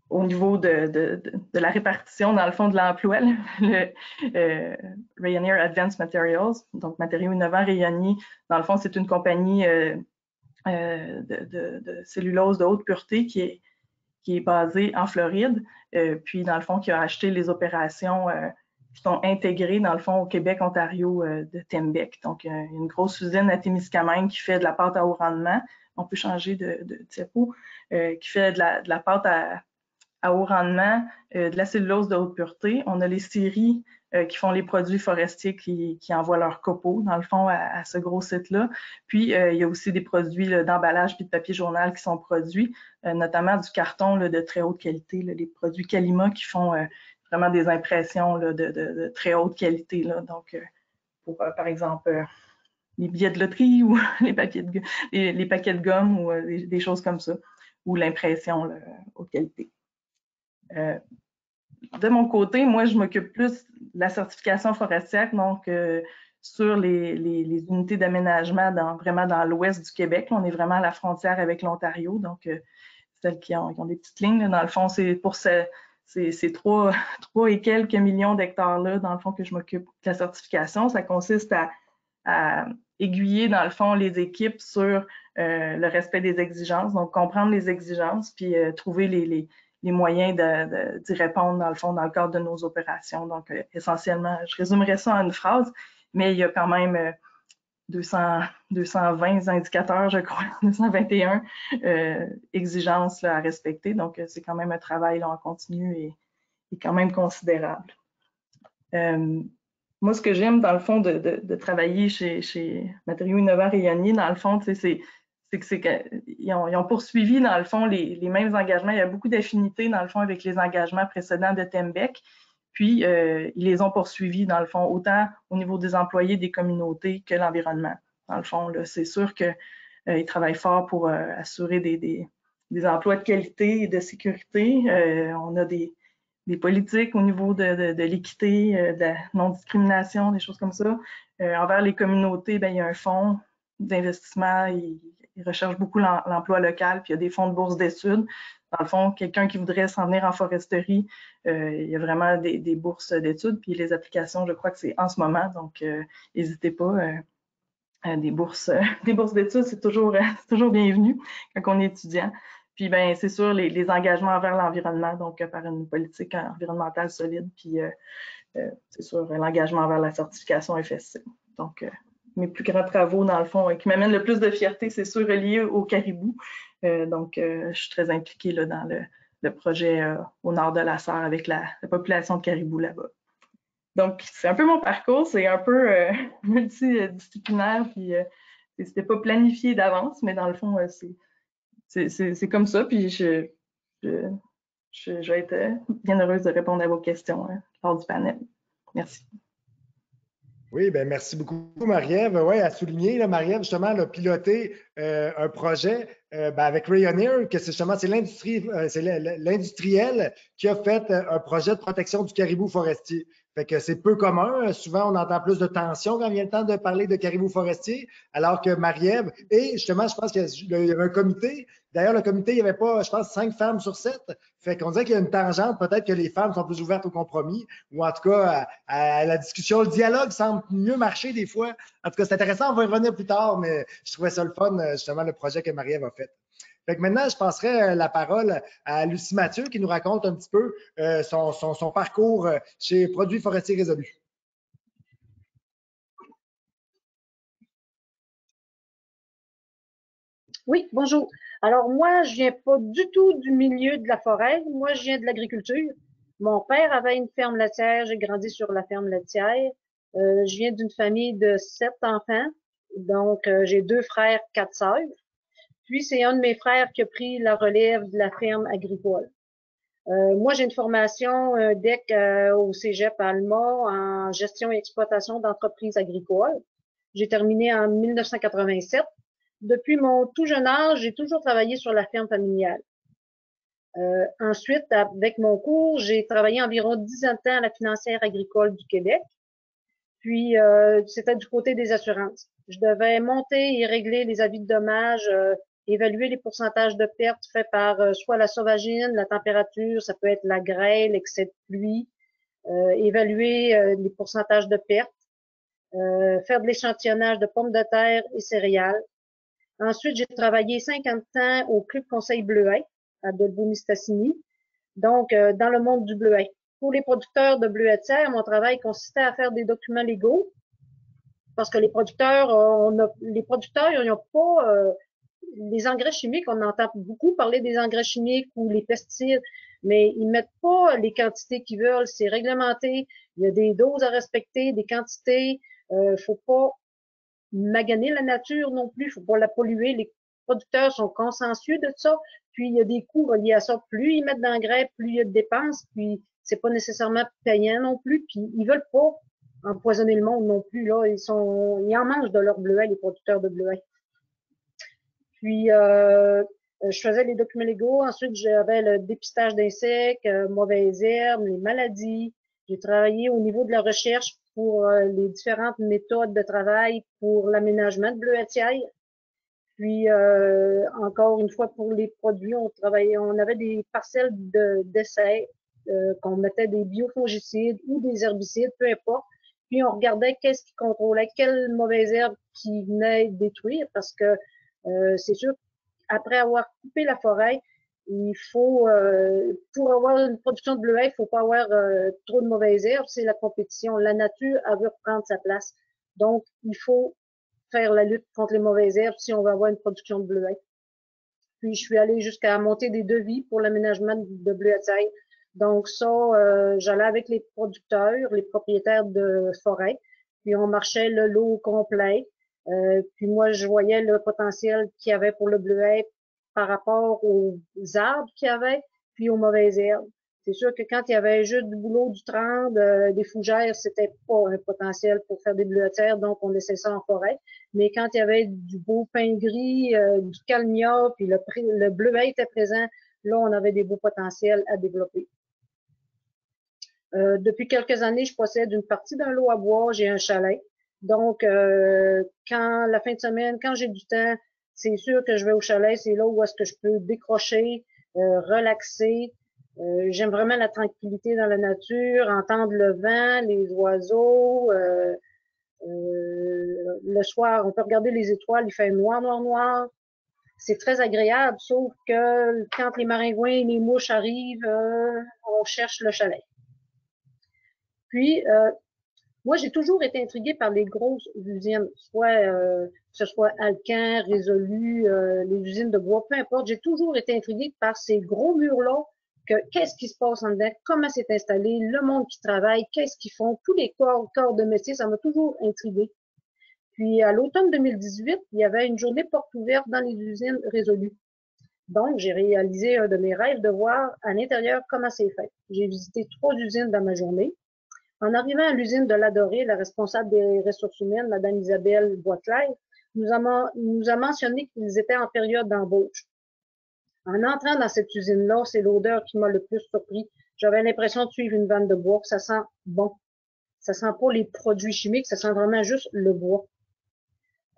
au niveau de, de, de, la répartition, dans le fond, de l'emploi, le Rayonier Advanced Materials, donc matériaux innovants rayonniers, dans le fond, c'est une compagnie de, cellulose de haute pureté qui est, qui est basée en Floride, puis dans le fond, qui a acheté les opérations qui sont intégrés, dans le fond, au Québec, Ontario euh, de Tembec. Donc, une grosse usine à Témiscamingue qui fait de la pâte à haut rendement. On peut changer de, de. Euh, qui fait de la, de la pâte à, à, haut rendement, euh, de la cellulose de haute pureté. On a les scieries qui font les produits forestiers qui, qui, envoient leurs copeaux, dans le fond, à, ce gros site-là. Puis, il y a aussi des produits d'emballage puis de papier journal qui sont produits, notamment du carton de très haute qualité, les produits Calima qui font vraiment des impressions de, très haute qualité. Là. Donc, euh, pour, euh, par exemple, euh, les billets de loterie ou les, papiers de, les, paquets de gomme ou des, choses comme ça, ou l'impression haute qualité. De mon côté, moi, je m'occupe plus de la certification forestière, donc sur les, unités d'aménagement dans, vraiment dans l'ouest du Québec. on est vraiment à la frontière avec l'Ontario, donc celles qui ont, des petites lignes. dans le fond, c'est pour ce, ces trois, et quelques millions d'hectares-là, dans le fond, que je m'occupe de la certification. Ça consiste à, aiguiller, dans le fond, les équipes sur euh, le respect des exigences, donc comprendre les exigences, puis euh, trouver les, moyens d'y répondre, dans le fond, dans le cadre de nos opérations. Donc, euh, essentiellement, je résumerai ça en une phrase, mais il y a quand même 200, 220 indicateurs, je crois, 221 euh, exigences à respecter. Donc, euh, c'est quand même un travail en continu et, quand même considérable. Euh, moi, ce que j'aime, dans le fond, de, travailler chez, chez Matériaux Innovants Rayonniers, dans le fond, c'est c'est qu'ils ont, poursuivi, dans le fond, les, les, mêmes engagements. Il y a beaucoup d'affinités, dans le fond, avec les engagements précédents de Tembec. Puis, euh, ils les ont poursuivis, dans le fond, autant au niveau des employés, des communautés que l'environnement. Dans le fond, c'est sûr qu'ils euh, travaillent fort pour euh, assurer des, des, emplois de qualité et de sécurité. on a des, des, politiques au niveau de, de, l'équité, de la non-discrimination, des choses comme ça. envers les communautés, bien, il y a un fonds d'investissement, ils recherchent beaucoup l'emploi local, puis il y a des fonds de bourse d'études. Dans le fond, quelqu'un qui voudrait s'en venir en foresterie, euh, il y a vraiment des, bourses d'études. Puis les applications, je crois que c'est en ce moment, donc euh, n'hésitez pas. Euh, des bourses, des bourses d'études, c'est toujours, toujours bienvenu quand on est étudiant. Puis ben, c'est sûr, les, engagements envers l'environnement, donc par une politique environnementale solide, puis c'est sûr, l'engagement envers la certification FSC. Donc, mes plus grands travaux, dans le fond, qui m'amènent le plus de fierté, c'est sûr, relié au caribou. Euh, donc, euh, je suis très impliquée là, dans le, projet euh, au nord de la Sarre avec la, population de caribou là-bas. Donc, c'est un peu mon parcours, c'est un peu multidisciplinaire, puis c'était pas planifié d'avance, mais dans le fond, c'est comme ça, puis je, vais être bien heureuse de répondre à vos questions lors du panel. Merci. Oui, ben merci beaucoup, Marie-Ève. Oui, à souligner, Marie-Ève, justement, a piloté euh, un projet euh, ben, avec Rayonier, que c'est justement c'est l'industrie, euh, c'est l'industriel qui a fait un projet de protection du caribou forestier. Fait que c'est peu commun. Souvent, on entend plus de tension quand vient le temps de parler de caribou forestier, alors que Marie-Ève, et justement, je pense qu'il y avait un comité. D'ailleurs, le comité, il n'y avait pas, je pense, cinq femmes sur sept. Fait qu'on dirait qu'il y a une tangente. Peut-être que les femmes sont plus ouvertes au compromis, ou en tout cas à, la discussion. Le dialogue semble mieux marcher des fois. En tout cas, c'est intéressant. On va y revenir plus tard, mais je trouvais ça le fun justement le projet que Marie-Ève a fait. Maintenant, je passerai la parole à Lucie Mathieu qui nous raconte un petit peu son, son, parcours chez Produits forestiers résolus. Oui, bonjour. Alors moi, je viens pas du tout du milieu de la forêt. Moi, je viens de l'agriculture. Mon père avait une ferme laitière. J'ai grandi sur la ferme laitière. Euh, je viens d'une famille de sept enfants. Donc, euh, j'ai deux frères, quatre sœurs. Puis, c'est un de mes frères qui a pris la relève de la ferme agricole. Euh, moi, j'ai une formation DEC au Cégep Alma en gestion et exploitation d'entreprises agricoles. J'ai terminé en 1987 depuis mon tout jeune âge, j'ai toujours travaillé sur la ferme familiale. Euh, ensuite, avec mon cours, j'ai travaillé environ dix ans à la financière agricole du Québec. Puis, euh, c'était du côté des assurances. Je devais monter et régler les avis de dommages, euh, évaluer les pourcentages de pertes faits par euh, soit la sauvagine, la température, ça peut être la grêle, l'excès de pluie, évaluer les pourcentages de pertes, faire de l'échantillonnage de pommes de terre et céréales, Ensuite, j'ai travaillé 50 ans au Club Conseil Bleuet à Dolbeau-Mistassini, donc euh, dans le monde du bleuet. Pour les producteurs de bleuetière, mon travail consistait à faire des documents légaux parce que les producteurs, on a, les producteurs, ils n'ont pas euh, les engrais chimiques. On entend beaucoup parler des engrais chimiques ou les pesticides, mais ils mettent pas les quantités qu'ils veulent. C'est réglementé. Il y a des doses à respecter, des quantités. Euh, faut pas maganer la nature non plus, faut pas la polluer. Les producteurs sont consensueux de ça. Puis il y a des coûts reliés à ça. Plus ils mettent d'engrais, plus il y a de dépenses. Puis c'est pas nécessairement payant non plus. Puis ils veulent pas empoisonner le monde non plus. Là, ils sont, ils en mangent de leur bleuet, les producteurs de bleuet. Puis euh, je faisais les documents légaux. Ensuite, j'avais le dépistage d'insectes, euh, mauvaises herbes, les maladies. J'ai travaillé au niveau de la recherche pour euh, les différentes méthodes de travail pour l'aménagement de bleuetière. Puis euh, encore une fois pour les produits, on travaillait, on avait des parcelles d'essais euh, qu'on mettait des biofongicides ou des herbicides, peu importe. Puis on regardait qu'est-ce qui contrôlait, quelles mauvaises herbes qui venaient détruire, parce que c'est sûr, après avoir coupé la forêt, il faut, euh, pour avoir une production de bleuets, il faut pas avoir euh, trop de mauvaises herbes. C'est la compétition. La nature, elle veut reprendre sa place. Donc, il faut faire la lutte contre les mauvaises herbes si on veut avoir une production de bleuets. Puis, je suis allée jusqu'à monter des devis pour l'aménagement de bleuets Donc, ça, euh, j'allais avec les producteurs, les propriétaires de forêt. Puis, on marchait le lot complet. puis moi, je voyais le potentiel qu'il y avait pour le bleuet par rapport aux arbres qu'il y avait, puis aux mauvaises herbes. C'est sûr que quand il y avait juste du boulot, du trande, des fougères, c'était pas un potentiel pour faire des bleuetières, donc on laissait ça en forêt. Mais quand il y avait du beau pain gris, euh, du calmia, puis le, le bleuet était présent, là, on avait des beaux potentiels à développer. Euh, depuis quelques années, je possède une partie d'un lot à bois, j'ai un chalet. Donc, euh, quand la fin de semaine, quand j'ai du temps, c'est sûr que je vais au chalet, c'est là où est-ce que je peux décrocher, euh, relaxer. Euh, j'aime vraiment la tranquillité dans la nature, entendre le vent, les oiseaux. Euh, le soir, on peut regarder les étoiles, il fait noir, noir, noir. C'est très agréable, sauf que quand les maringouins et les mouches arrivent, on cherche le chalet. Puis, moi, j'ai toujours été intriguée par les grosses usines, soit euh, que ce soit Alcan, Résolu, euh, les usines de bois, peu importe. J'ai toujours été intriguée par ces gros murs-là, que qu'est-ce qui se passe en dedans, comment c'est installé, le monde qui travaille, qu'est-ce qu'ils font, tous les corps, corps de métier, ça m'a toujours intriguée. Puis à l'automne 2018, il y avait une journée porte ouverte dans les usines Résolu. Donc, j'ai réalisé un de mes rêves de voir à l'intérieur comment c'est fait. J'ai visité trois usines dans ma journée. En arrivant à l'usine de l'Adoré, la responsable des ressources humaines, Mme Isabelle a, nous a mentionné qu'ils étaient en période d'embauche. En entrant dans cette usine-là, c'est l'odeur qui m'a le plus surpris. J'avais l'impression de suivre une vanne de bois. Ça sent bon. Ça sent pas les produits chimiques, ça sent vraiment juste le bois.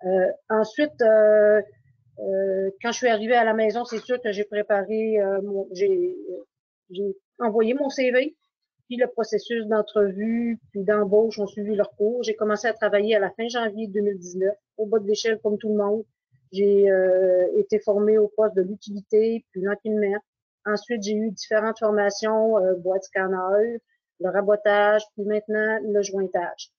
Euh, ensuite, euh, euh, quand je suis arrivée à la maison, c'est sûr que j'ai préparé, j'ai envoyé mon CV, puis le processus d'entrevue, puis d'embauche ont suivi leur cours. J'ai commencé à travailler à la fin janvier 2019, au bas de l'échelle comme tout le monde. J'ai euh, été formée au poste de l'utilité, puis l'empilement. Ensuite, j'ai eu différentes formations, euh, boîte scanner, le rabotage, puis maintenant le jointage.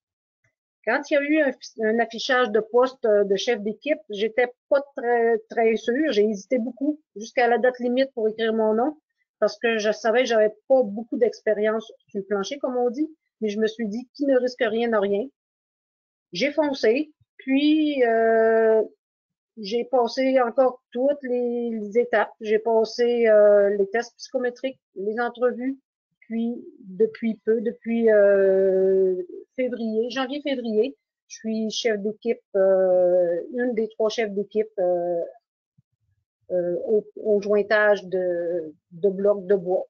Quand il y a eu un, affichage de poste euh, de chef d'équipe, j'étais pas très, très sûre. J'ai hésité beaucoup jusqu'à la date limite pour écrire mon nom parce que je savais que j'avais pas beaucoup d'expérience sur le plancher, comme on dit. Mais je me suis dit, qui ne risque rien n'a rien. J'ai foncé, puis euh, j'ai passé encore toutes les, étapes. J'ai passé euh, les tests psychométriques, les entrevues, puis depuis peu, depuis euh, février, janvier-février, je suis chef d'équipe, une des trois chefs d'équipe au, au, jointage de, de blocs de bois.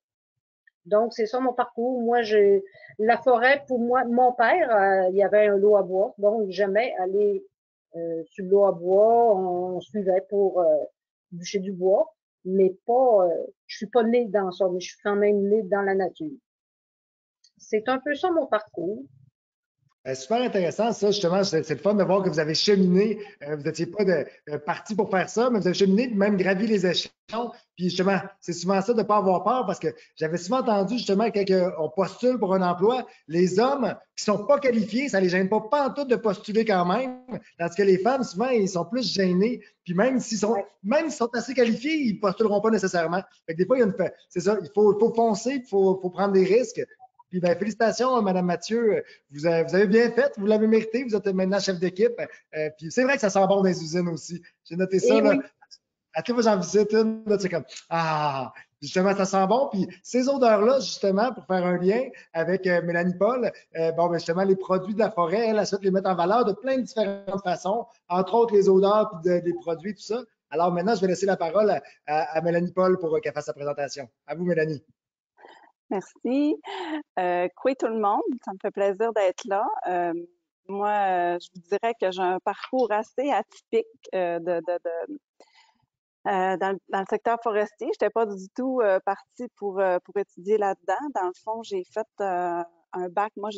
Donc, c'est ça mon parcours. Moi, j'ai la forêt, pour moi, mon père, il y avait un lot à bois, donc jamais aller euh, sur l'eau à bois, on suivait pour euh, bûcher du bois, mais pas, euh, je suis pas née dans ça, mais je suis quand même née dans la nature. C'est un peu ça mon parcours. Euh, super intéressant, ça, justement. C'est le fun de voir que vous avez cheminé. Euh, vous n'étiez pas de, parti pour faire ça, mais vous avez cheminé, même gravi les échelons. Puis justement, c'est souvent ça de ne pas avoir peur parce que j'avais souvent entendu, justement, quand on postule pour un emploi, les hommes qui ne sont pas qualifiés, ça ne les gêne pas, pas en tout de postuler quand même. Tandis que les femmes, souvent, ils sont plus gênés. Puis même s'ils sont, même s'ils sont assez qualifiés, ils ne postuleront pas nécessairement. Fait que des fois, il y a une. C'est ça, il faut, il faut foncer, il faut, faut prendre des risques. Puis ben, félicitations, Madame Mathieu. Vous avez, vous avez bien fait, vous l'avez mérité. Vous êtes maintenant chef d'équipe. Euh, puis c'est vrai que ça sent bon dans les usines aussi. J'ai noté ça. Eh là. À tous j'en visite une, c'est comme Ah, justement, ça sent bon. Puis ces odeurs-là, justement, pour faire un lien avec euh, Mélanie Paul, euh, bon, ben, justement, les produits de la forêt, elle, a souhaite les mettre en valeur de plein de différentes façons, entre autres les odeurs puis des produits, tout ça. Alors maintenant, je vais laisser la parole à, à Mélanie Paul pour qu'elle fasse sa présentation. À vous, Mélanie. Merci. Euh, tout le monde, ça me fait plaisir d'être là. Euh, moi, euh, je vous dirais que j'ai un parcours assez atypique euh, dans, le secteur forestier. Je n'étais pas du tout partie pour, pour étudier là-dedans. Dans le fond, j'ai fait un bac. Moi,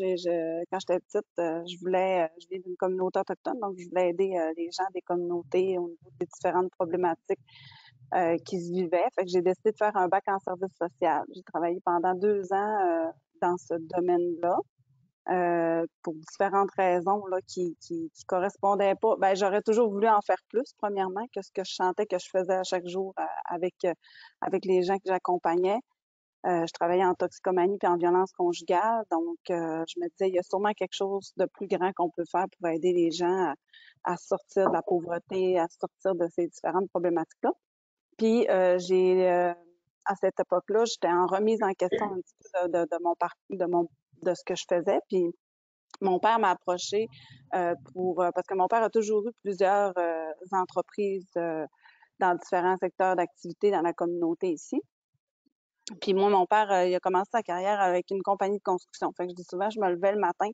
quand j'étais petite, je voulais, je viens d'une communauté autochtone, donc je voulais aider les gens des communautés au niveau des différentes problématiques euh, qui se vivait. Fait que j'ai décidé de faire un bac en service social. J'ai travaillé pendant deux ans euh, dans ce domaine-là. Euh, pour différentes raisons là, qui, qui, qui correspondaient pas. Ben, j'aurais toujours voulu en faire plus, premièrement, que ce que je sentais que je faisais à chaque jour avec, avec les gens que j'accompagnais. je travaillais en toxicomanie puis en violence conjugale, donc je me disais, il y a sûrement quelque chose de plus grand qu'on peut faire pour aider les gens à, à sortir de la pauvreté, à sortir de ces différentes problématiques-là. Puis euh, j'ai euh, à cette époque-là, j'étais en remise en question un petit peu de, mon de mon de ce que je faisais. Puis mon père m'a approché euh, pour parce que mon père a toujours eu plusieurs entreprises dans différents secteurs d'activité dans la communauté ici. Puis moi, mon père, il a commencé sa carrière avec une compagnie de construction. Fait que je dis souvent, je me levais le matin,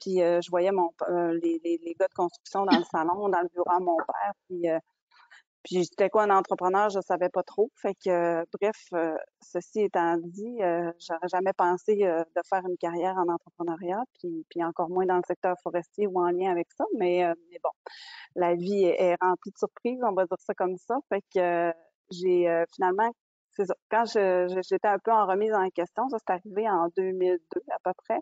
puis je voyais mon, les, les, les, gars de construction dans le salon, dans le bureau à mon père, puis puis j'étais quoi un entrepreneur, je savais pas trop. Fait que bref, euh, ceci étant dit, euh, j'aurais jamais pensé euh, de faire une carrière en entrepreneuriat, puis, puis encore moins dans le secteur forestier ou en lien avec ça. Mais, mais bon, la vie est, remplie de surprises, on va dire ça comme ça. Fait que j'ai finalement, c'est ça. Quand j'étais un peu en remise en question, ça c'est arrivé en 2002 à peu près.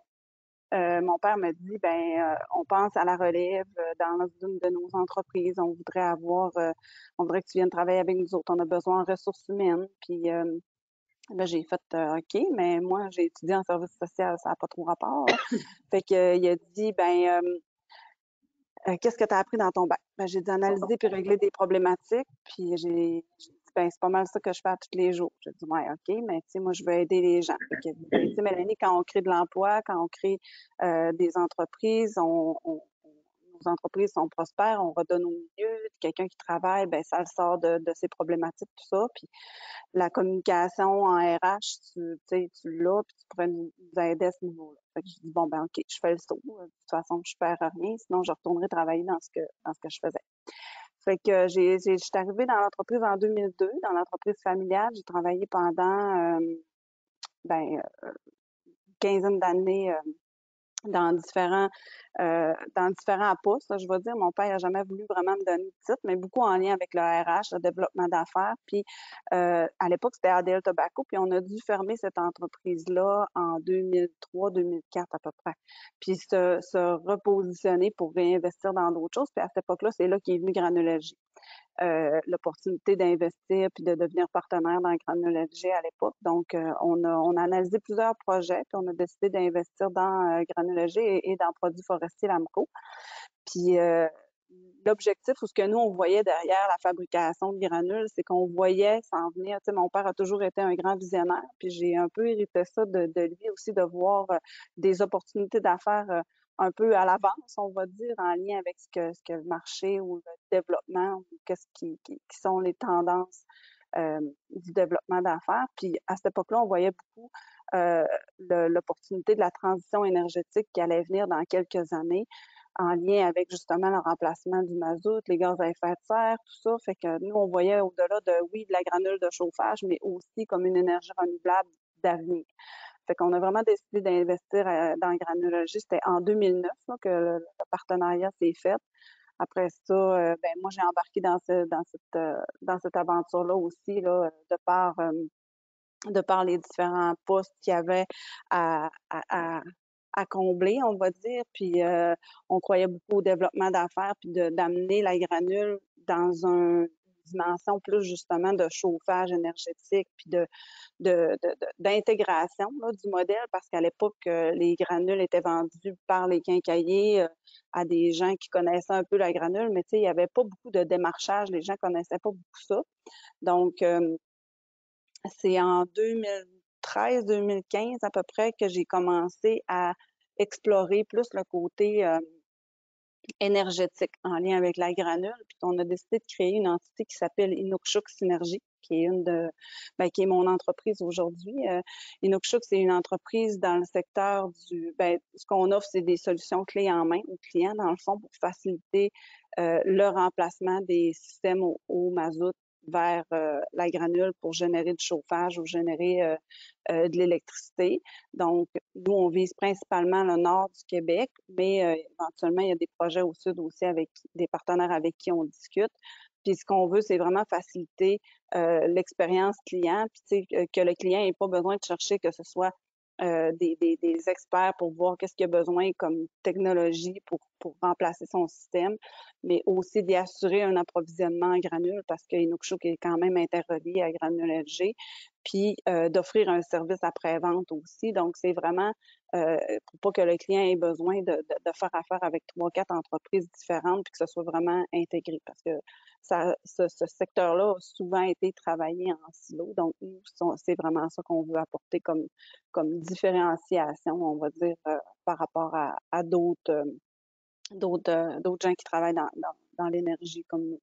Euh, mon père m'a dit, ben, euh, on pense à la relève euh, dans une de nos entreprises. On voudrait avoir, on voudrait que tu viennes travailler avec nous autres. On a besoin de ressources humaines. Puis là, j'ai fait, OK, mais moi, j'ai étudié en service social, ça n'a pas trop rapport. fait qu'il a dit, ben, qu'est-ce que tu as appris dans ton bac? Ben, j'ai dit analyser puis régler des problématiques. Puis j'ai ben, c'est pas mal ça que je fais tous les jours. Je dis, ouais, OK, mais tu sais, moi, je veux aider les gens. Tu sais, Mélanie, quand on crée de l'emploi, quand on crée euh, des entreprises, nos entreprises sont prospères, on redonne au milieu, quelqu'un qui travaille, ben ça sort de, de ces problématiques, tout ça. Puis la communication en RH, tu tu l'as, puis tu pourrais nous, aider à ce niveau-là. Je dis, bon, ben OK, je fais le saut. De toute façon, je perds rien, sinon je retournerai travailler dans ce que, dans ce que je faisais. Fait que j'ai, j'ai, je suis arrivée dans l'entreprise en 2002, dans l'entreprise familiale. J'ai travaillé pendant euh, ben, euh, une quinzaine d'années euh, dans différents euh, dans différents postes. je vais dire, mon père n'a jamais voulu vraiment me donner de titre, mais beaucoup en lien avec le RH, le développement d'affaires. Puis euh, à l'époque, c'était ADL Tobacco, puis on a dû fermer cette entreprise-là en 2003-2004 à peu près. Puis se, se repositionner pour réinvestir dans d'autres choses. Puis à cette époque-là, c'est là qu'est venu Granologie. Euh, l'opportunité d'investir puis de devenir partenaire dans Granologie à l'époque. Donc, euh, on, a, on a analysé plusieurs projets, puis on a décidé d'investir dans euh, Granologie et, dans Produits forestiers Lamco. Puis, l'objectif ou ce que nous, on voyait derrière la fabrication de granules, c'est qu'on voyait s'en venir. Tu sais, mon père a toujours été un grand visionnaire, puis j'ai un peu hérité ça de, de, lui aussi, de voir des opportunités d'affaires un peu à l'avance, on va dire, en lien avec ce que, le marché ou le développement, ou qu'est-ce qui, qui, sont les tendances euh, du développement d'affaires. Puis à cette époque-là, on voyait beaucoup euh, l'opportunité de la transition énergétique qui allait venir dans quelques années en lien avec justement le remplacement du mazout, les gaz à effet de serre, tout ça. Fait que nous, on voyait au-delà de, oui, de la granule de chauffage, mais aussi comme une énergie renouvelable d'avenir. Fait qu'on a vraiment décidé d'investir euh, dans la granologie. C'était en 2009 que le, partenariat s'est fait. Après ça, euh, ben, moi, j'ai embarqué dans, dans cette, euh, dans cette aventure-là aussi, là, de par de par les différents postes qu'il y avait à, à, à, combler, on va dire. Puis on croyait beaucoup au développement d'affaires, puis d'amener la granule dans un dimension plus justement de chauffage énergétique puis de, d'intégration du modèle parce qu'à l'époque, euh, les granules étaient vendus par les quincailliers euh, à des gens qui connaissaient un peu la granule, mais il n'y avait pas beaucoup de démarchage, les gens connaissaient pas beaucoup ça. Donc, euh, c'est en 2013-2015 à peu près que j'ai commencé à explorer plus le côté énergétique en lien avec la granule. Puis on a décidé de créer une entité qui s'appelle Inukshuk Synergie, qui est une de, ben, qui est mon entreprise aujourd'hui. Euh, Inukshuk, c'est une entreprise dans le secteur du, ben, ce qu'on offre, c'est des solutions clés en main aux clients, dans le fond, pour faciliter euh, le remplacement des systèmes au, au mazout vers euh, la granule pour générer du chauffage ou générer euh, euh, de l'électricité. Donc, nous, on vise principalement le nord du Québec, mais éventuellement, il y a des projets au sud aussi avec des partenaires avec qui on discute. Puis ce qu'on veut, c'est vraiment faciliter l'expérience client, puis que le client n'ait pas besoin de chercher que ce soit des, des, des, experts pour voir qu'est-ce qu'il a besoin comme technologie pour, pour remplacer son système, mais aussi d'y assurer un approvisionnement en granules parce que Inukshuk est quand même interrelié à Granule LG, puis euh, d'offrir un service après-vente aussi. Donc, c'est vraiment euh, pour pas que le client ait besoin de, faire affaire avec trois, quatre entreprises différentes, puis que ce soit vraiment intégré parce que ça, ce, ce secteur-là a souvent été travaillé en silo. Donc, nous, c'est vraiment ça qu'on veut apporter comme, comme différenciation, on va dire, euh, par rapport à, à d'autres euh, d'autres euh, d'autres gens qui travaillent dans, dans, l'énergie comme nous.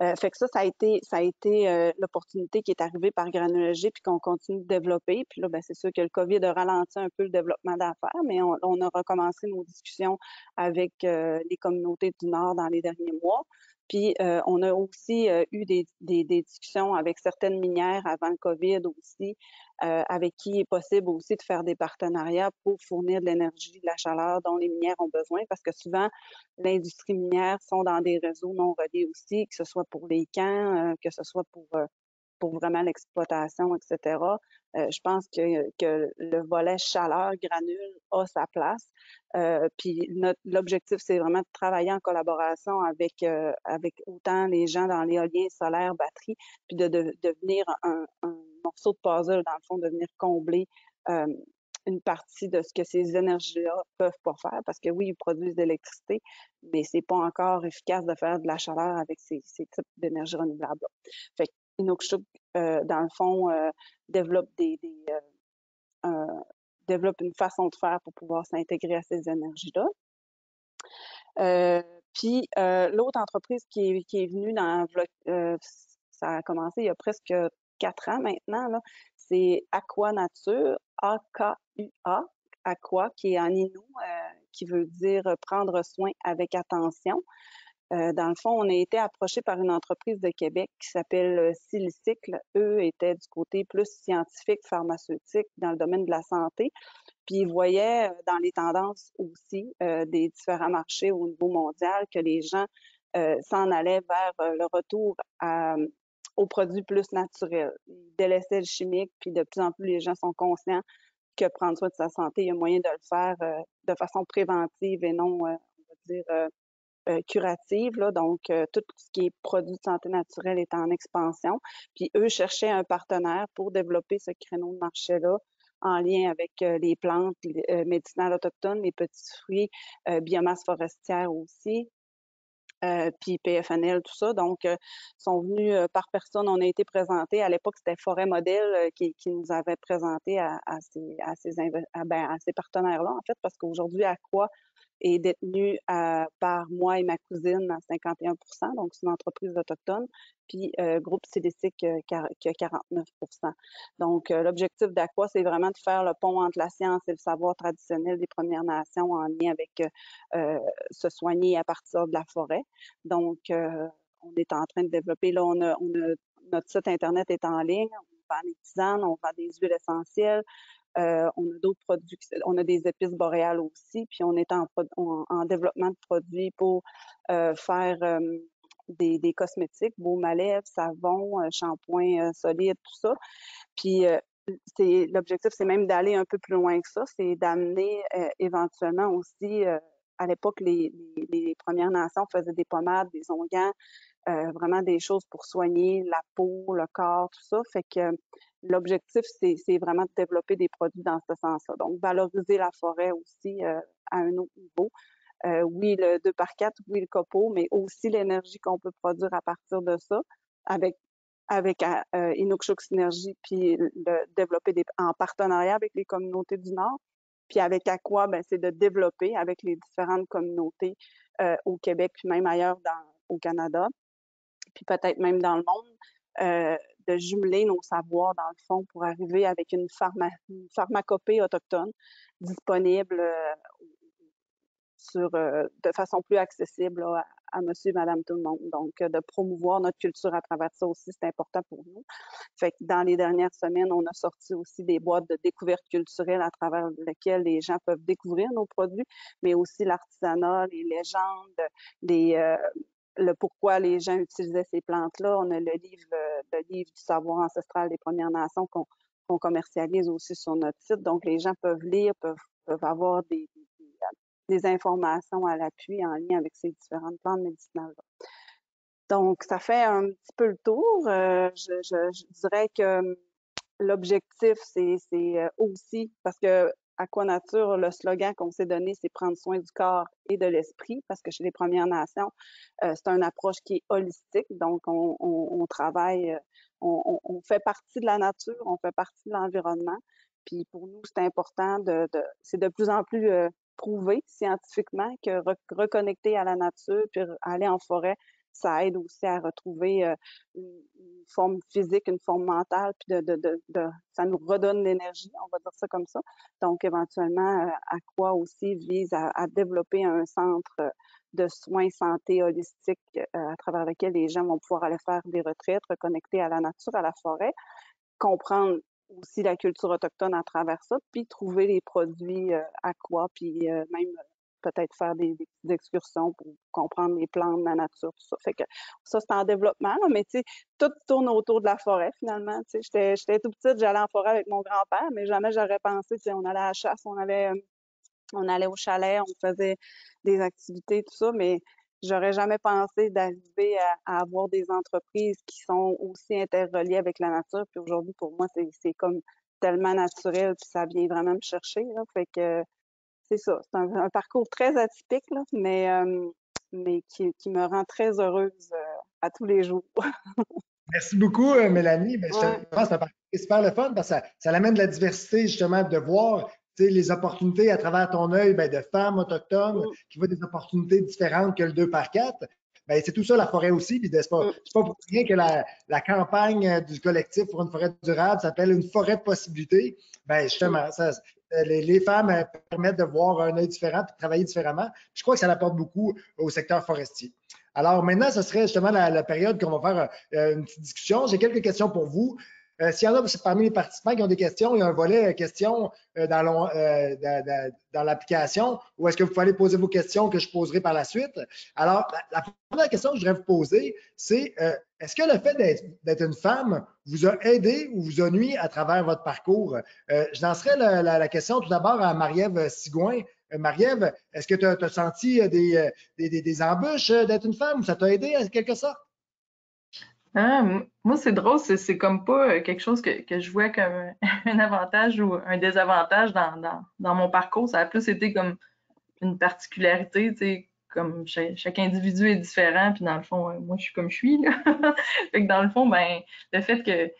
Euh, fait que ça, ça a été, été euh, l'opportunité qui est arrivée par Granologie, puis qu'on continue de développer. Puis là, ben, c'est sûr que le COVID a ralenti un peu le développement d'affaires, mais on, a recommencé nos discussions avec les communautés du Nord dans les derniers mois. Puis euh, on a aussi euh, eu des, des, des, discussions avec certaines minières avant le COVID aussi, euh, avec qui il est possible aussi de faire des partenariats pour fournir de l'énergie, de la chaleur dont les minières ont besoin, parce que souvent l'industrie minière sont dans des réseaux non reliés aussi, que ce soit pour les camps, que ce soit pour pour vraiment l'exploitation, etc. Euh, je pense que, que, le volet chaleur, granule, a sa place. Euh, puis l'objectif, c'est vraiment de travailler en collaboration avec, euh, avec autant les gens dans l'éolien solaire, batterie, puis de, de, devenir un, morceau de puzzle, dans le fond, de venir combler euh, une partie de ce que ces énergies-là peuvent pas faire, parce que oui, ils produisent de l'électricité, mais c'est pas encore efficace de faire de la chaleur avec ces, ces types d'énergie renouvelable. Fait Inukshuk, euh, dans le fond, euh, euh, développe une façon de faire pour pouvoir s'intégrer à ces énergies-là. puis l'autre entreprise qui est, venue dans ça a commencé il y a presque quatre ans maintenant, c'est Aqua Nature, A-K-U-A, Aqua, qui est en Inou, qui veut dire prendre soin avec attention. Euh, dans le fond, on a été approché par une entreprise de Québec qui s'appelle euh, Silicycle. Eux étaient du côté plus scientifique, pharmaceutique, dans le domaine de la santé. Puis ils voyaient dans les tendances aussi des différents marchés au niveau mondial que les gens s'en allaient vers le retour aux produits plus naturels. Ils délaissaient le chimique, puis de plus en plus les gens sont conscients que prendre soin de sa santé, il y a moyen de le faire de façon préventive et non, on va dire, euh, curative. Là, donc, euh, tout ce qui est produit de santé naturelle est en expansion. Puis eux cherchaient un partenaire pour développer ce créneau de marché-là en lien avec euh, les plantes médicinales autochtones, les petits fruits, biomasse forestière aussi, puis PFNL, tout ça. Donc, sont venus par personne. On a été présentés. À l'époque, c'était Forêt Modèle qui, nous avait présenté ben, à ces partenaires-là, en fait, parce qu'aujourd'hui, à quoi est détenue euh, par moi et ma cousine à 51 donc c'est une entreprise autochtone, puis euh, Groupe Silicique euh, qui a 49 Donc, l'objectif d'Aqua, c'est vraiment de faire le pont entre la science et le savoir traditionnel des Premières Nations en lien avec se soigner à partir de la forêt. Donc, on est en train de développer, là, on a, notre site Internet est en ligne, on vend des tisanes, on vend des huiles essentielles, euh, on a d'autres produits, on a des épices boréales aussi, puis on est en, en, développement de produits pour euh, faire euh, des, cosmétiques, baume à lèvres, savon, shampoing solide, tout ça. Puis l'objectif, c'est même d'aller un peu plus loin que ça, c'est d'amener éventuellement aussi à l'époque, les, les, les, Premières Nations faisaient des pommades, des onguents, euh, vraiment des choses pour soigner la peau, le corps, tout ça. Fait que l'objectif, c'est vraiment de développer des produits dans ce sens-là. Donc, valoriser la forêt aussi euh, à un autre niveau. Euh, oui, le 2 par 4, oui, le copeau, mais aussi l'énergie qu'on peut produire à partir de ça avec avec euh, Synergie, puis le développer des, en partenariat avec les communautés du Nord. Puis avec Aqua, ben, c'est de développer avec les différentes communautés euh, au Québec, puis même ailleurs dans, au Canada, puis peut-être même dans le monde, euh, de jumeler nos savoirs dans le fond pour arriver avec une, pharmacopée autochtone disponible euh, sur, euh, de façon plus accessible à, monsieur et madame tout le monde. Donc, de promouvoir notre culture à travers ça aussi, c'est important pour nous. Fait que dans les dernières semaines, on a sorti aussi des boîtes de découverte culturelle à travers lesquelles les gens peuvent découvrir nos produits, mais aussi l'artisanat, les légendes, les, le pourquoi les gens utilisaient ces plantes-là. On a le livre, euh, le livre du savoir ancestral des Premières Nations qu'on commercialise aussi sur notre site. Donc, les gens peuvent lire, peuvent, peuvent avoir des, des, informations à l'appui en lien avec ces différentes plantes médicinales-là. Donc, ça fait un petit peu le tour. Euh, je, je, je, dirais que hum, l'objectif, c'est euh, aussi, parce que Aquanature, le slogan qu'on s'est donné, c'est prendre soin du corps et de l'esprit, parce que chez les Premières Nations, euh, c'est une approche qui est holistique. Donc, on, travaille, euh, on, fait partie de la nature, on fait partie de l'environnement. Puis pour nous, c'est important de, de c'est de plus en plus euh, prouvé scientifiquement que reconnecter à la nature, puis aller en forêt, ça aide aussi à retrouver une, forme physique, une forme mentale, puis ça nous redonne l'énergie, on va dire ça comme ça. Donc, éventuellement, quoi aussi vise à, développer un centre de soins santé holistique à travers lequel les gens vont pouvoir aller faire des retraites, reconnecter à la nature, à la forêt, comprendre aussi la culture autochtone à travers ça, puis trouver les produits aqua, puis même peut-être faire des, excursions pour comprendre les plantes, la nature, tout ça. Fait que ça, c'est en développement, mais tu sais, tout tourne autour de la forêt, finalement. J'étais tout petite, j'allais en forêt avec mon grand-père, mais jamais j'aurais pensé, tu sais, on allait à la chasse, on allait, euh, on allait au chalet, on faisait des activités, tout ça, mais j'aurais jamais pensé d'arriver à, avoir des entreprises qui sont aussi interreliées avec la nature. Puis aujourd'hui, pour moi, c'est comme tellement naturel, puis ça vient vraiment me chercher. Là. Fait que c'est ça. C'est un, parcours très atypique, là, mais, euh, mais qui, qui, me rend très heureuse euh, à tous les jours. Merci beaucoup, euh, Mélanie. Ben, Je pense que c'est super le fun parce que ça, ça amène de la diversité, justement, de voir les opportunités à travers ton œil ben, de femmes autochtones mm. qui voient des opportunités différentes que le 2 par 4. Ben, c'est tout ça la forêt aussi. Puis c'est pas, mm. pas pour rien que la, la, campagne du collectif pour une forêt durable s'appelle une forêt de possibilités. Ben, justement, mm. ça, euh, les, femmes euh, permettent de voir un œil différent et de travailler différemment. Je crois que ça apporte beaucoup au secteur forestier. Alors maintenant, ce serait justement la, période qu'on va faire euh, une petite discussion. J'ai quelques questions pour vous. S'il y en a parmi les participants qui ont des questions, il y a un volet questions dans, dans l'application où est-ce que vous pouvez poser vos questions que je poserai par la suite. Alors, la, première question que je voudrais vous poser, c'est est-ce que le fait d'être une femme vous a aidé ou vous a nuit à travers votre parcours? je lancerai la, question tout d'abord à Marie-Ève Sigouin. Euh, Marie-Ève, est-ce que tu as, senti euh, euh, des, des, embûches d'être une femme? Ça t'a aidé en quelque sorte? Ah, moi, c'est drôle, c'est comme pas quelque chose que, je vois comme un avantage ou un désavantage dans, mon parcours. Ça a plus été comme une particularité, tu sais, comme chaque, individu est différent, puis dans le fond, moi, je suis comme je suis. fait que dans le fond, ben, le fait que,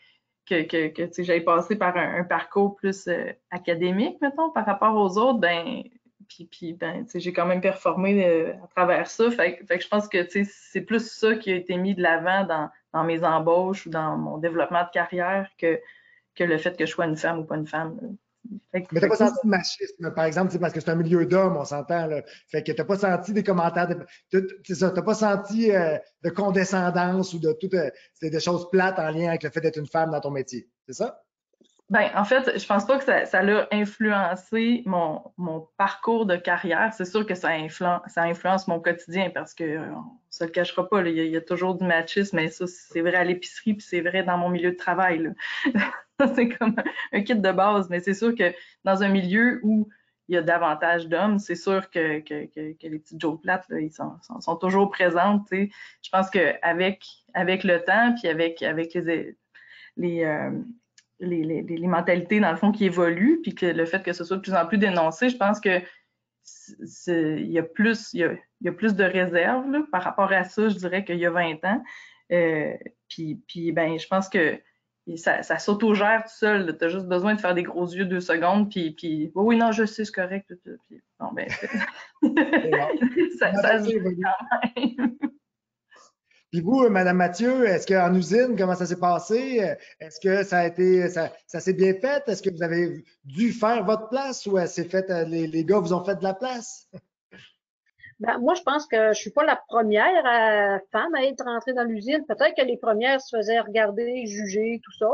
que, que, que j'aille passé par un, parcours plus académique, mettons, par rapport aux autres, ben, puis, puis ben, j'ai quand même performé euh, à travers ça. Fait, que je pense que c'est plus ça qui a été mis de l'avant dans, dans, mes embauches ou dans mon développement de carrière que, que le fait que je sois une femme ou pas une femme. mais tu n'as pas senti de machisme, par exemple, parce que c'est un milieu d'hommes, on s'entend. Fait que tu n'as pas senti des commentaires, tu n'as pas senti euh, de condescendance ou de toutes euh, des choses plates en lien avec le fait d'être une femme dans ton métier. C'est ça? Ben, en fait, je pense pas que ça, ça a influencé mon, mon, parcours de carrière. C'est sûr que ça influence, ça influence mon quotidien parce que euh, on se le cachera pas, il, y a, toujours du machisme, mais ça, c'est vrai à l'épicerie, puis c'est vrai dans mon milieu de travail. c'est comme un kit de base, mais c'est sûr que dans un milieu où il y a davantage d'hommes, c'est sûr que, que, que, les petites jokes plates, là, ils sont, sont, toujours présentes. Je pense qu'avec avec le temps, puis avec, avec les, les, euh, les, mentalités, dans le fond, qui évoluent, puis que le fait que ce soit de plus en plus dénoncé, je pense que il y a plus, il y a, plus de réserves par rapport à ça, je dirais qu'il y a 20 ans. Euh, puis, puis, ben, je pense que ça, ça s'autogère tout seul. Tu as juste besoin de faire des gros yeux deux secondes, puis, puis oui, non, je sais, c'est correct. Puis, bon, ben, ça, ça, se quand même. Puis vous, Madame Mathieu, est-ce qu'en usine, comment ça s'est passé? Est-ce que ça a été, ça, s'est bien fait? Est-ce que vous avez dû faire votre place ou c'est fait, euh, les, les, gars vous ont fait de la place? Ben, moi, je pense que je suis pas la première euh, femme à être rentrée dans l'usine. Peut-être que les premières se faisaient regarder, juger, tout ça.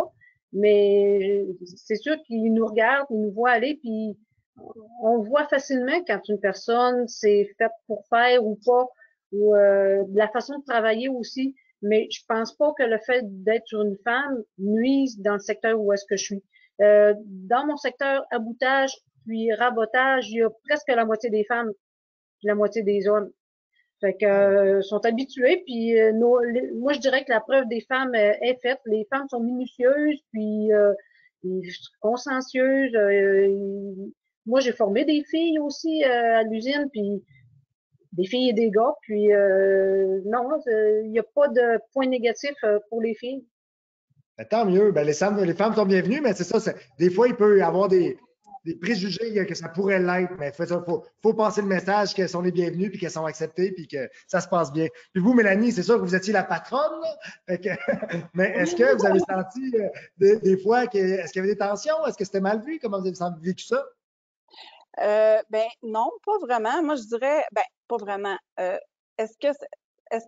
Mais c'est sûr qu'ils nous regardent, ils nous voient aller, puis on voit facilement quand une personne s'est faite pour faire ou pas ou euh, de la façon de travailler aussi. Mais je pense pas que le fait d'être une femme nuise dans le secteur où est-ce que je suis. Euh, dans mon secteur aboutage puis rabotage, il y a presque la moitié des femmes, la moitié des hommes. Fait que euh, sont habitués. Puis moi, je dirais que la preuve des femmes est faite. Les femmes sont minutieuses, puis consciencieuses. moi, j'ai formé des filles aussi à l'usine, puis des filles et des gars. Puis euh, non, il n'y a pas de point négatif euh, pour les filles. Ben, tant mieux. Ben, les, femmes, les femmes sont bienvenues, mais c'est ça. Des fois, il peut y avoir des, préjugés que ça pourrait l'être, mais il faut, faut, passer le message qu'elles sont les bienvenues, puis qu'elles sont acceptées, puis que ça se passe bien. Puis vous, Mélanie, c'est sûr que vous étiez la patronne, mais est-ce que vous avez senti euh, des, fois, que, est-ce qu'il y avait des tensions? Est-ce que c'était mal vu? Comment vous avez vécu ça? Euh, ben non, pas vraiment. Moi, je dirais, ben pas vraiment. Euh, est-ce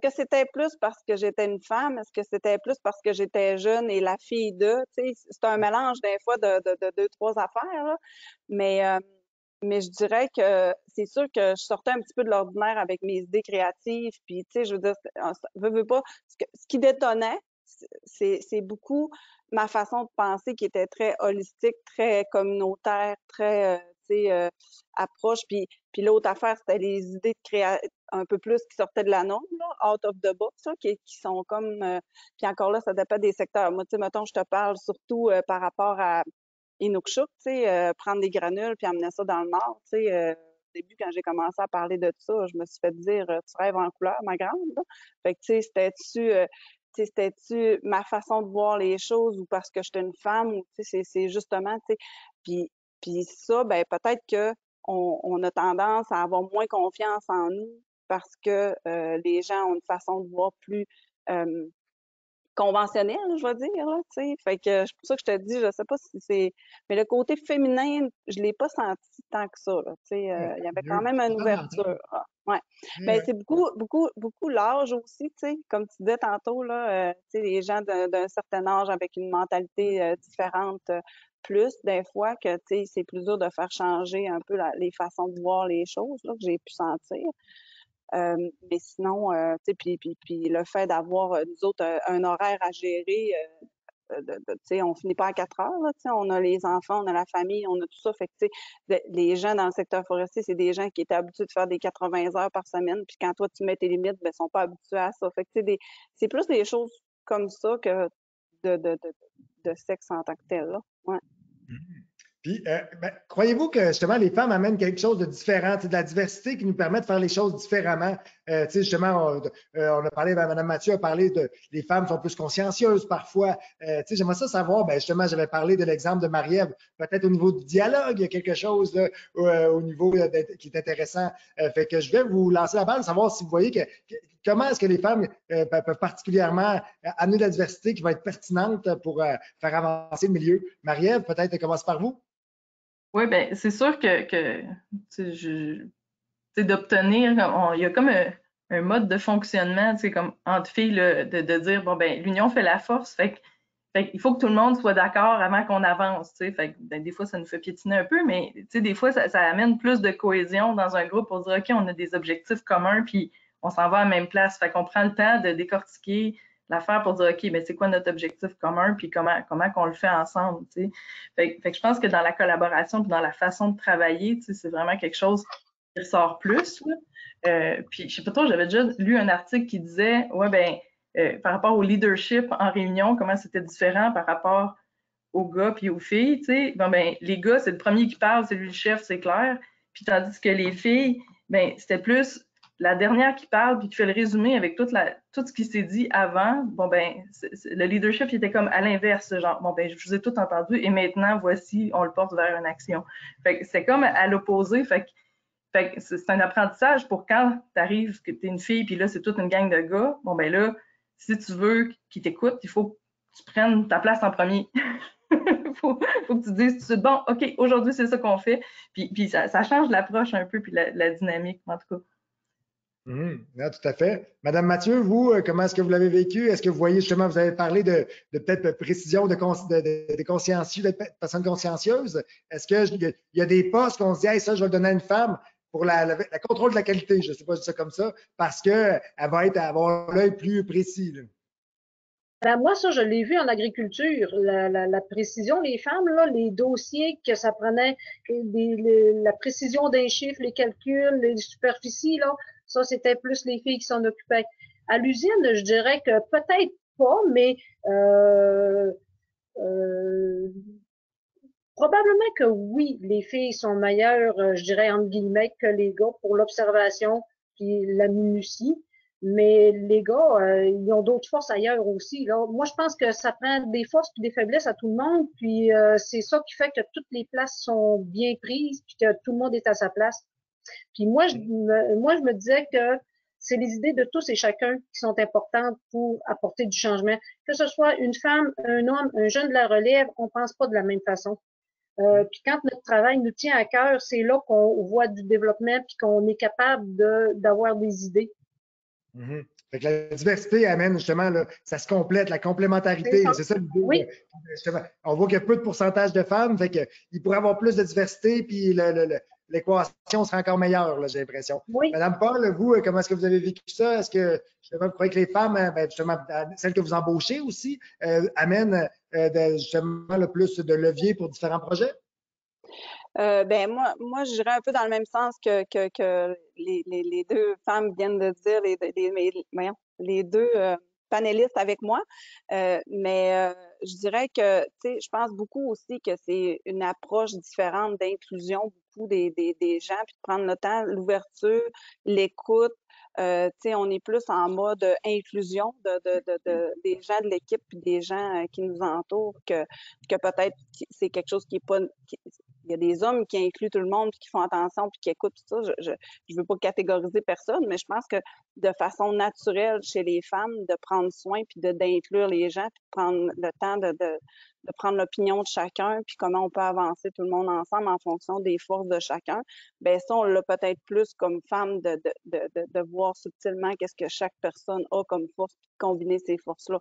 que c'était plus parce que j'étais une femme? Est-ce que c'était plus parce que j'étais jeune et la fille d'eux? C'est un mélange des fois de, de, deux, trois affaires. Mais, euh, mais je dirais que c'est sûr que je sortais un petit peu de l'ordinaire avec mes idées créatives. Puis, je veux dire, ce, ce qui détonnait, c'est beaucoup ma façon de penser qui était très holistique, très communautaire, très euh, approche. Puis, puis l'autre affaire, c'était les idées de créer un peu plus qui sortaient de la norme, out of the box, qui, qui, sont comme. Euh, puis encore là, ça dépend des secteurs. Moi, tu sais, mettons, je te parle surtout euh, par rapport à Inukshuk, tu sais, prendre des granules puis amener ça dans le nord, tu sais. au début, quand j'ai commencé à parler de ça, je me suis fait dire Tu rêves en couleur, ma grande. Fait que, tu sais, c'était-tu c'était-tu ma façon de voir les choses ou parce que j'étais une femme ou c'est justement, tu sais, puis puis ça, ben peut-être que on, a tendance à avoir moins confiance en nous parce que euh, les gens ont une façon de voir plus conventionnelle, je vais dire. Là, fait que c'est pour ça que je te dis, je sais pas si c'est. Mais le côté féminin, je l'ai pas senti tant que ça. Là, euh, il y avait quand même une ouverture. Ouais. Ben, c'est beaucoup, beaucoup, beaucoup l'âge aussi. Comme tu disais tantôt, là, euh, les gens d'un certain âge avec une mentalité différente, plus des fois que, c'est plus dur de faire changer un peu les façons de voir les choses, là, que j'ai pu sentir. mais sinon, sais, puis, puis, puis le fait d'avoir, nous autres, un horaire à gérer, de, on finit pas à 4 heures, là, on a les enfants, on a la famille, on a tout ça. Fait que, les gens dans le secteur forestier, c'est des gens qui étaient habitués de faire des 80 heures par semaine, puis quand toi, tu mets tes limites, ben, ils sont pas habitués à ça. Fait que, c'est plus des choses comme ça que de, de, de, sexe en tant que tel. Là. Ouais. Mmh. Puis, euh, ben, croyez-vous que justement les femmes amènent quelque chose de différent, de la diversité qui nous permet de faire les choses différemment? Euh, justement, on, euh, on, a parlé, ben, Mme Mathieu a parlé de les femmes sont plus consciencieuses parfois. Euh, J'aimerais ça savoir, ben, justement, j'avais parlé de l'exemple de Marie-Ève, peut-être au niveau du dialogue, il y a quelque chose là, au niveau qui est intéressant. fait que je vais vous lancer la balle, savoir si vous voyez que, comment est-ce que les femmes peuvent particulièrement amener de la diversité qui va être pertinente pour faire avancer le milieu? Marie-Ève, peut-être commence par vous. Oui, ben c'est sûr que, que d'obtenir, il y a comme un, mode de fonctionnement, comme entre filles, de, de, dire bon ben l'union fait la force, fait, il faut que tout le monde soit d'accord avant qu'on avance. Fait ben, des fois, ça nous fait piétiner un peu, mais des fois, ça, ça, amène plus de cohésion dans un groupe pour dire OK, on a des objectifs communs, puis on s'en va à même place. Fait qu'on prend le temps de décortiquer l'affaire pour dire, OK, mais c'est quoi notre objectif commun, puis comment, comment qu'on le fait ensemble, tu sais. Fait, que je pense que dans la collaboration, puis dans la façon de travailler, tu sais, c'est vraiment quelque chose qui ressort plus. Euh, puis je sais pas trop, j'avais déjà lu un article qui disait, ouais, ben, euh, par rapport au leadership en réunion, comment c'était différent par rapport aux gars puis aux filles, tu sais. Bon, ben, les gars, c'est le premier qui parle, c'est lui le chef, c'est clair. Puis tandis que les filles, ben, c'était plus la dernière qui parle puis qui fait le résumé avec tout ce qui s'est dit avant, bon ben, le leadership était comme à l'inverse, genre bon ben, je vous ai tout entendu et maintenant voici, on le porte vers une action. C'est comme à l'opposé, c'est un apprentissage pour quand tu arrives, que tu es une fille puis là c'est toute une gang de gars, bon ben là, si tu veux qu'ils t'écoutent, il faut que tu prennes ta place en premier. faut, faut que tu dises bon, ok, aujourd'hui c'est ça qu'on fait, puis ça, change l'approche un peu puis la dynamique en tout cas. Mmh, tout à fait. Madame Mathieu, vous, euh, comment est-ce que vous l'avez vécu? Est-ce que vous voyez justement, vous avez parlé de, peut-être précision de, de, personnes consciencieuses. Est-ce qu'il y, a des postes qu'on se dit, hey, ça, je vais le donner à une femme pour la, contrôle de la qualité, je ne sais pas si c'est comme ça, parce qu'elle va être, avoir l'œil plus précis. Ben, moi, ça, je l'ai vu en agriculture. La, précision, les femmes, là, les dossiers que ça prenait, la précision des chiffres, les calculs, les superficies, là, ça, c'était plus les filles qui s'en occupaient. À l'usine, je dirais que peut-être pas, mais euh, euh, probablement que oui, les filles sont meilleures, euh, je dirais entre guillemets, que les gars pour l'observation puis la minutie. Mais les gars, ils ont d'autres forces ailleurs aussi. Moi, je pense que ça prend des forces puis des faiblesses à tout le monde. Puis c'est ça qui fait que toutes les places sont bien prises puis que tout le monde est à sa place. Puis moi, je me, moi, je me disais que c'est les idées de tous et chacun qui sont importantes pour apporter du changement. Que ce soit une femme, un homme, un jeune de la relève, on pense pas de la même façon. Euh, puis quand notre travail nous tient à cœur, c'est là qu'on voit du développement puis qu'on est capable d'avoir des idées. Mm-hmm. Fait que la diversité amène justement, là, ça se complète, la complémentarité. C'est ça l'idée. Oui. On voit qu'il y a peu de pourcentage de femmes, fait qu'il pourrait y avoir plus de diversité, puis le, le, l'équation sera encore meilleure, j'ai l'impression. Madame Paul, vous, comment est-ce que vous avez vécu ça? Est-ce que justement, vous croyez que les femmes, euh, ben, justement, celles que vous embauchez aussi, euh, amènent euh, justement le plus de levier pour différents projets? ben moi, moi, je dirais un peu dans le même sens que, que, les, deux femmes viennent de dire, les, les, les deux panélistes avec moi. mais je dirais que, tu sais, je pense beaucoup aussi que c'est une approche différente d'inclusion beaucoup des, des, des, gens, puis de prendre le temps, l'ouverture, l'écoute. Euh, tu sais, on est plus en mode inclusion de, de, de, de des gens de l'équipe puis des gens euh, qui nous entourent que, que peut-être c'est quelque chose qui est pas il y a des hommes qui incluent tout le monde, puis qui font attention, puis qui écoutent tout ça. Je ne veux pas catégoriser personne, mais je pense que de façon naturelle chez les femmes, de prendre soin, puis d'inclure les gens, puis de prendre le temps de, de, de prendre l'opinion de chacun, puis comment on peut avancer tout le monde ensemble en fonction des forces de chacun, ben ça, on l'a peut-être plus comme femme de, de, de, de voir subtilement qu'est-ce que chaque personne a comme force, puis combiner ces forces-là.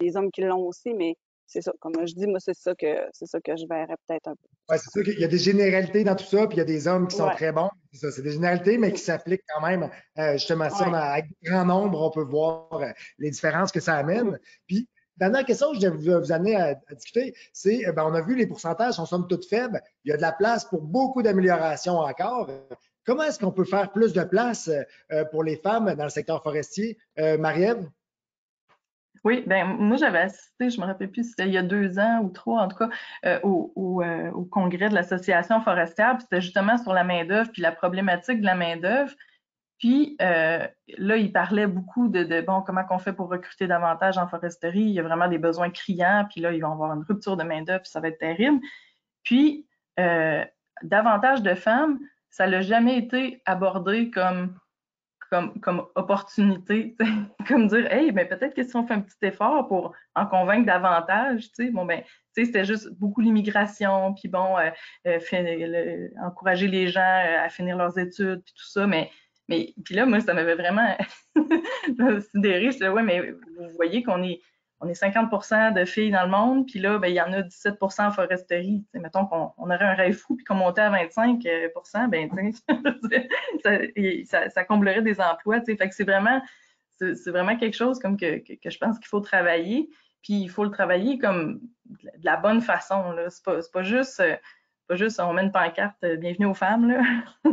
Des hommes qui l'ont aussi, mais c'est ça. Comme je dis, moi, c'est ça que c'est ça que je verrais peut-être un peu. Oui, c'est sûr qu'il y a des généralités dans tout ça, puis il y a des hommes qui sont très bons. C'est ça, c'est des généralités, mais qui s'appliquent quand même euh, justement ça. Avec grand nombre, on peut voir euh, les différences que ça amène. Puis, dernière question que je vais vous, amener à, discuter, c'est, euh, ben, on a vu les pourcentages sont somme toute faibles. Il y a de la place pour beaucoup d'améliorations encore. Comment est-ce qu'on peut faire plus de place pour les femmes dans le secteur forestier? Marie-Ève? Oui, ben moi j'avais assisté, je me rappelle plus si c'était il y a deux ans ou trois en tout cas, euh, au, euh, au, congrès de l'association forestière, puis c'était justement sur la main d'œuvre puis la problématique de la main d'œuvre. Puis euh, là, il parlait beaucoup de, de bon comment qu'on fait pour recruter davantage en foresterie. Il y a vraiment des besoins criants, puis là ils vont avoir une rupture de main d'œuvre, puis ça va être terrible. Puis davantage de femmes, ça n'a jamais été abordé comme comme, opportunité, comme dire, hey, ben peut-être que si on fait un petit effort pour en convaincre davantage, bon, ben, c'était juste beaucoup l'immigration, puis bon, euh, euh, encourager les gens euh, à finir leurs études, puis tout ça, mais, mais, puis là, moi, ça m'avait vraiment sidéré, je disais, ouais, mais vous voyez qu'on est, on est 50% de filles dans le monde, puis là, ben, il y en a 17% en foresterie. mettons qu'on on aurait un rêve fou, puis qu'on montait à 25% ben, ça, ça, comblerait des emplois. Fait que c'est vraiment, vraiment quelque chose comme que, que, je pense qu'il faut travailler. Puis il faut le travailler comme de la bonne façon. C'est pas, pas juste euh, pas juste on met une pancarte euh, bienvenue aux femmes là.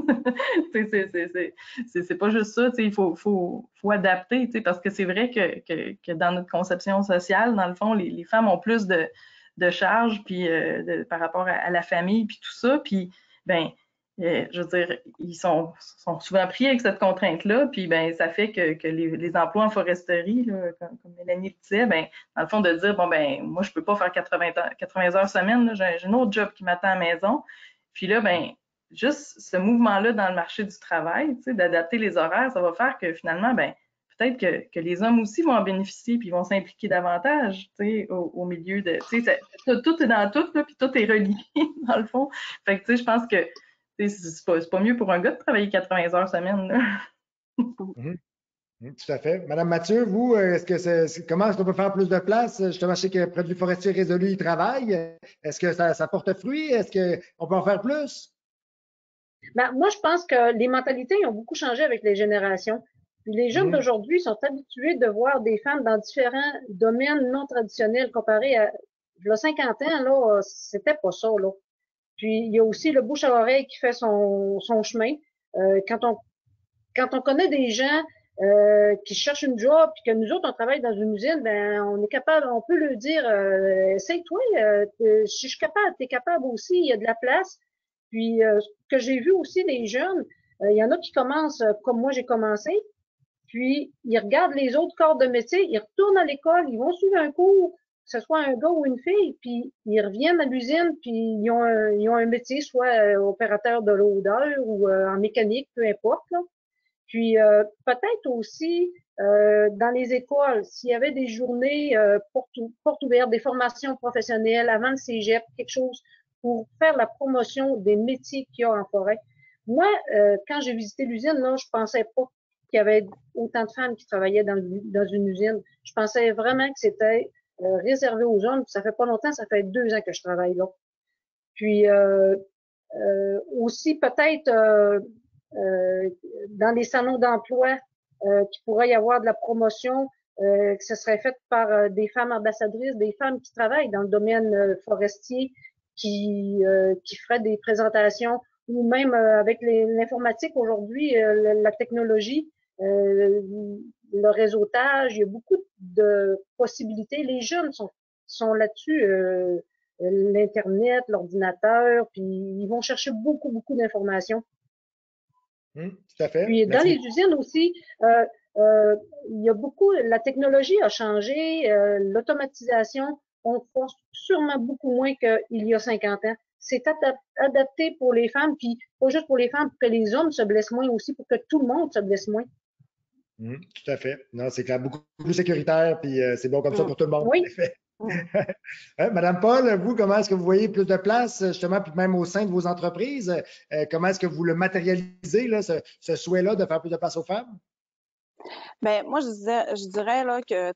c'est pas juste ça, il faut, faut, faut adapter, parce que c'est vrai que, que, que, dans notre conception sociale, dans le fond, les, les femmes ont plus de, de charges puis euh, par rapport à, à, la famille puis tout ça, puis ben je veux dire, ils sont, sont souvent pris avec cette contrainte-là, puis ben ça fait que, que les, emplois en foresterie, là, comme, Mélanie le disait, ben, dans le fond, de dire, bon, ben moi, je peux pas faire 80, 80 heures semaine, j'ai un autre job qui m'attend à la maison. Puis là, ben juste ce mouvement-là dans le marché du travail, d'adapter les horaires, ça va faire que finalement, ben peut-être que, que, les hommes aussi vont en bénéficier puis vont s'impliquer davantage au, au milieu de. Tout est dans tout, là, puis tout est relié, dans le fond. Fait que, je pense que c'est pas, pas, mieux pour un gars de travailler 80 heures semaine. Mhm. Mhm, tout à fait. Madame Mathieu, vous, est-ce que c'est, comment est-ce qu'on peut faire plus de place? Justement, je sais que Produits forestiers résolus, ils travaillent. Est-ce que ça, porte fruit? Est-ce qu'on peut en faire plus? Ben, moi, je pense que les mentalités ont beaucoup changé avec les générations. Les jeunes mhm. d'aujourd'hui sont habitués de voir des femmes dans différents domaines non traditionnels comparés à il y a 50 ans, là, c'était pas ça, là. Puis il y a aussi le bouche à oreille qui fait son, son chemin. Euh, quand on quand on connaît des gens euh, qui cherchent une job, puis que nous autres on travaille dans une usine, ben on est capable, on peut leur dire, euh, essaye-toi, euh, si je suis capable, tu es capable aussi, il y a de la place. Puis euh, ce que j'ai vu aussi des jeunes, il y en a qui commencent comme moi j'ai commencé, puis ils regardent les autres corps de métier, ils retournent à l'école, ils vont suivre un cours, que ce soit un gars ou une fille, puis ils reviennent à l'usine, puis ils ont, un, ils ont un métier, soit euh, opérateur de l'odeur ou euh, en mécanique, peu importe. Là. Puis euh, peut-être aussi dans les écoles, s'il y avait des journées portes, ouvertes, des formations professionnelles avant le cégep, quelque chose pour faire la promotion des métiers qu'il y a en forêt. Moi, quand j'ai visité l'usine, là, je pensais pas qu'il y avait autant de femmes qui travaillaient dans une usine. Je pensais vraiment que c'était euh, réservé aux hommes. Ça fait pas longtemps, ça fait deux ans que je travaille là. Puis euh, euh, aussi peut-être dans les salons d'emploi, qu'il pourrait y avoir de la promotion, que ce serait fait par des femmes ambassadrices, des femmes qui travaillent dans le domaine forestier, qui, qui feraient des présentations, ou même avec l'informatique aujourd'hui, la technologie, le réseautage, il y a beaucoup de possibilités. Les jeunes sont, sont là-dessus, euh, l'Internet, l'ordinateur, puis ils vont chercher beaucoup, beaucoup d'informations. Hum, tout à fait. Puis dans les usines aussi, euh, euh, il y a beaucoup, la technologie a changé, l'automatisation, on pense sûrement beaucoup moins qu'il y a 50 ans. c'est adapté pour les femmes, puis pas juste pour les femmes, pour que les hommes se blessent moins aussi, pour que tout le monde se blesse moins. Mmh, tout à fait. Non, c'est clair, beaucoup plus sécuritaire, puis euh, c'est bon comme ça mmh. pour tout le monde. Oui. Hein, Madame Paul, vous, comment est-ce que vous voyez plus de place, justement, puis même au sein de vos entreprises? Euh, comment est-ce que vous le matérialisez, là, ce, souhait-là de faire plus de place aux femmes? Bien, moi, je, disais, je dirais là, que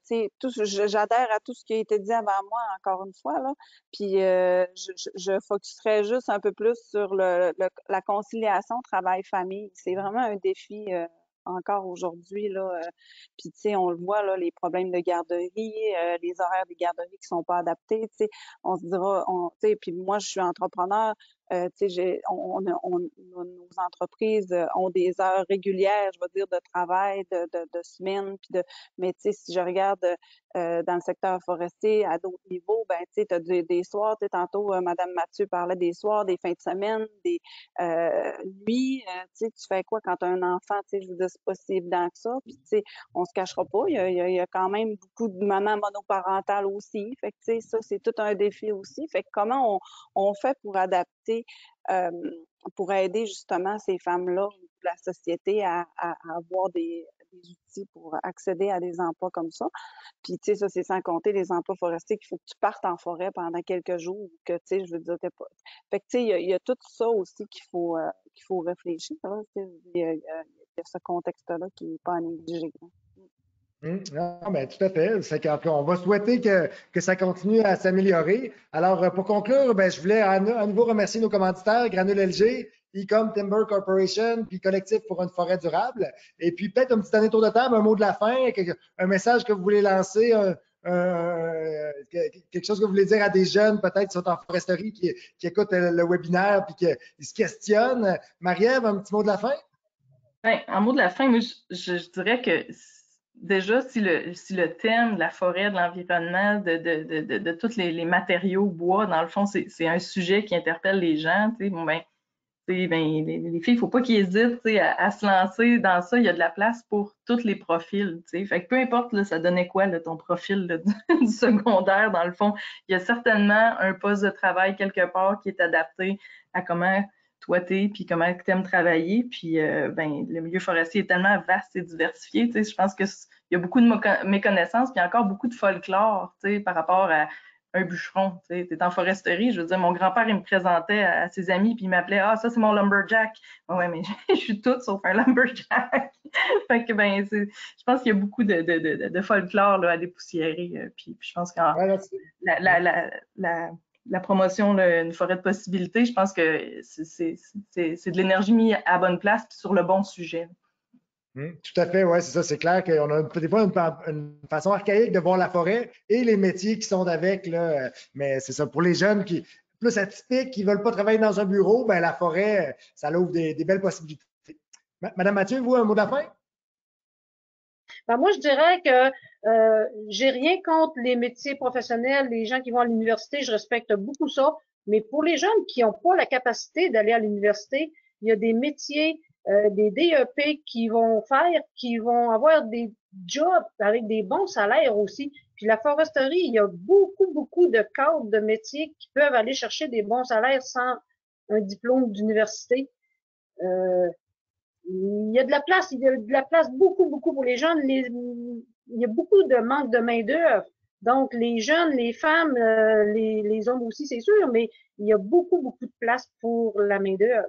j'adhère à tout ce qui a été dit avant moi, encore une fois. Là, puis euh, je, je, focuserais juste un peu plus sur le, la conciliation travail-famille. C'est vraiment un défi encore aujourd'hui. Là, euh, puis, tu sais, on le voit, là, les problèmes de garderie, euh, les horaires des garderies qui sont pas adaptés, tu on se dira, tu sais, puis moi, je suis entrepreneur, euh, on, on, nos entreprises euh, ont des heures régulières, je veux dire, de travail, de, de, de semaine, puis de, mais si je regarde euh, dans le secteur forestier à d'autres niveaux, ben tu as des, des soirs, tantôt Madame Mathieu parlait des soirs, des fins de semaine, des nuits, tu fais quoi quand tu as un enfant, tu sais, je c'est pas si évident que ça, puis tu sais, on se cachera pas, il y, a, il y a, quand même beaucoup de mamans monoparentales aussi, fait que tu sais, ça c'est tout un défi aussi, fait que comment on, on fait pour adapter pour aider justement ces femmes-là, la société, à, avoir des, outils pour accéder à des emplois comme ça. Puis, tu sais, ça, c'est sans compter les emplois forestiers qu'il faut que tu partes en forêt pendant quelques jours, que, tu sais, je veux dire, t'es pas... Fait que, tu sais, il y, a tout ça aussi qu'il faut, euh, qu'il faut réfléchir. Il y, a ce contexte-là qui n'est pas à négliger. Hum, non, ben, tout à fait. On va souhaiter que, ça continue à s'améliorer. Alors, euh, pour conclure, ben, je voulais à, nouveau remercier nos commanditaires, Granule LG, Ecom Timber Corporation, puis Collectif pour une forêt durable. Et puis, peut-être un petit dernier tour de table, un mot de la fin, un message que vous voulez lancer, quelque chose que vous voulez dire à des jeunes, peut-être, qui sont en foresterie, qui, écoutent le, webinaire, puis qui se questionnent. Marie-Ève, un petit mot de la fin? Ben, un mot de la fin, moi, je dirais que déjà, si le, si le thème de la forêt, de l'environnement, de, de, tous les, matériaux bois, dans le fond, c'est un sujet qui interpelle les gens, tu sais, bon, ben, ben les, les, filles, il ne faut pas qu'ils hésitent à, à, se lancer dans ça. Il y a de la place pour tous les profils. Fait que peu importe, là, ça donnait quoi là, ton profil du secondaire, dans le fond, il y a certainement un poste de travail quelque part qui est adapté à comment toi puis comment tu aimes travailler. Puis euh, ben, le milieu forestier est tellement vaste et diversifié. Je pense qu'il y a beaucoup de méconnaissances, puis encore beaucoup de folklore par rapport à un bûcheron. Tu es en foresterie, je veux dire, mon grand-père, il me présentait à, ses amis, puis il m'appelait Ah, ça, c'est mon lumberjack. Ouais, mais je suis toute sauf un lumberjack. fait que, ben, je pense qu'il y a beaucoup de, de, de, folklore là, à dépoussiérer. Euh, puis, puis, je pense que la, la, la, la promotion d'une forêt de possibilités, je pense que c'est de l'énergie mise à bonne place sur le bon sujet. Hum, tout à fait, oui, c'est ça. C'est clair qu'on a des fois une, façon archaïque de voir la forêt et les métiers qui sont avec. Là, mais c'est ça. Pour les jeunes qui plus atypiques, qui ne veulent pas travailler dans un bureau, ben, la forêt, ça ouvre des, belles possibilités. Madame Mathieu, vous, un mot de la fin? Ben, moi, je dirais que euh, j'ai rien contre les métiers professionnels, les gens qui vont à l'université, je respecte beaucoup ça. Mais pour les jeunes qui n'ont pas la capacité d'aller à l'université, il y a des métiers, euh, des DEP qui vont faire, qui vont avoir des jobs avec des bons salaires aussi. Puis la foresterie, il y a beaucoup, beaucoup de cadres de métiers qui peuvent aller chercher des bons salaires sans un diplôme d'université. Euh, y a de la place, il y a de la place beaucoup, beaucoup pour les jeunes. il y a beaucoup de manque de main-d'œuvre. Donc, les jeunes, les femmes, euh, les, les, hommes aussi, c'est sûr, mais il y a beaucoup, beaucoup de place pour la main-d'œuvre.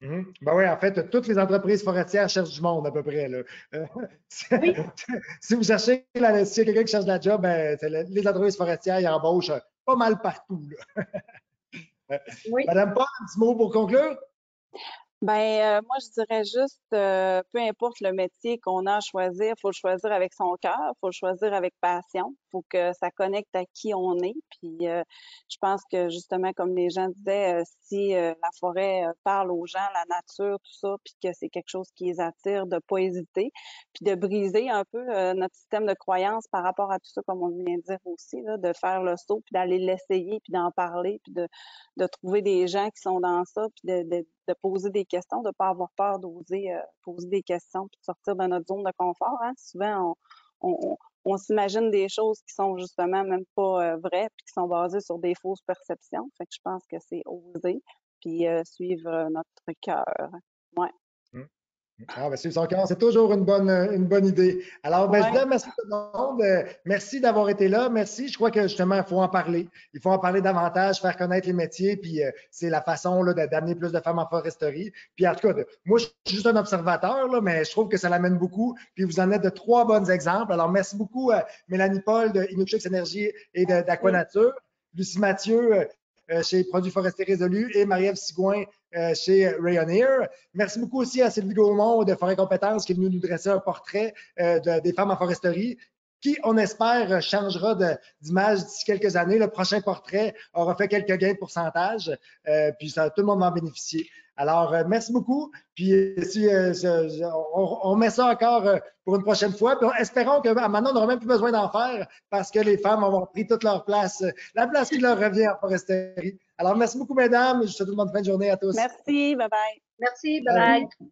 Mmh. Ben oui, en fait, toutes les entreprises forestières cherchent du monde à peu près. Là. Euh, oui. si vous cherchez, là, a quelqu'un qui cherche de la job, ben, les entreprises forestières, ils embauchent pas mal partout. Là. oui. Madame Paul, un petit mot pour conclure? Ben, euh, moi, je dirais juste, euh, peu importe le métier qu'on a à choisir, faut le choisir avec son cœur, faut le choisir avec passion, faut que ça connecte à qui on est. Puis, euh, je pense que justement, comme les gens disaient, si la forêt parle aux gens, la nature, tout ça, puis que c'est quelque chose qui les attire, de pas hésiter, puis de briser un peu notre système de croyance par rapport à tout ça, comme on vient de dire aussi, là, de faire le saut, puis d'aller l'essayer, puis d'en parler, puis de, de trouver des gens qui sont dans ça, puis de, de de poser des questions, de ne pas avoir peur d'oser euh, poser des questions, puis de sortir de notre zone de confort. Hein. Souvent, on, on s'imagine des choses qui sont justement même pas vraies, puis qui sont basées sur des fausses perceptions. Je pense que c'est oser, puis suivre notre cœur. Ouais. Ah, ben, c'est toujours une bonne, une bonne idée. Alors, ben, je vous remercie tout le monde. Euh, merci d'avoir été là. Merci. Je crois que justement, il faut en parler. Il faut en parler davantage, faire connaître les métiers, puis euh, c'est la façon d'amener plus de femmes en foresterie. Puis en tout cas, moi, je suis juste un observateur, là, mais je trouve que ça l'amène beaucoup. Puis vous en êtes de trois bons exemples. Alors, merci beaucoup à Mélanie Paul de Inuchix Énergie et d'Aquanature. Lucie Mathieu, euh, chez Produits Forestiers Résolus et Marie-Ève Sigouin euh, chez Rayoneer. Merci beaucoup aussi à Sylvie Gaumont de Forêt Compétences qui est venue nous dresser un portrait euh, des femmes en foresterie qui, on espère, changera d'image d'ici quelques années. Le prochain portrait aura fait quelques gains de pourcentage, puis ça, tout le monde va en bénéficier. Alors, euh, merci beaucoup. Puis, euh, si, euh, on, met ça encore pour une prochaine fois. Puis, espérons que maintenant, on n'aura même plus besoin d'en faire parce que les femmes ont pris toute leur place, la place qui leur revient en foresterie. Alors, merci beaucoup, mesdames. Je vous souhaite une bonne fin de journée à tous. Merci. Bye bye. Merci. Bye bye.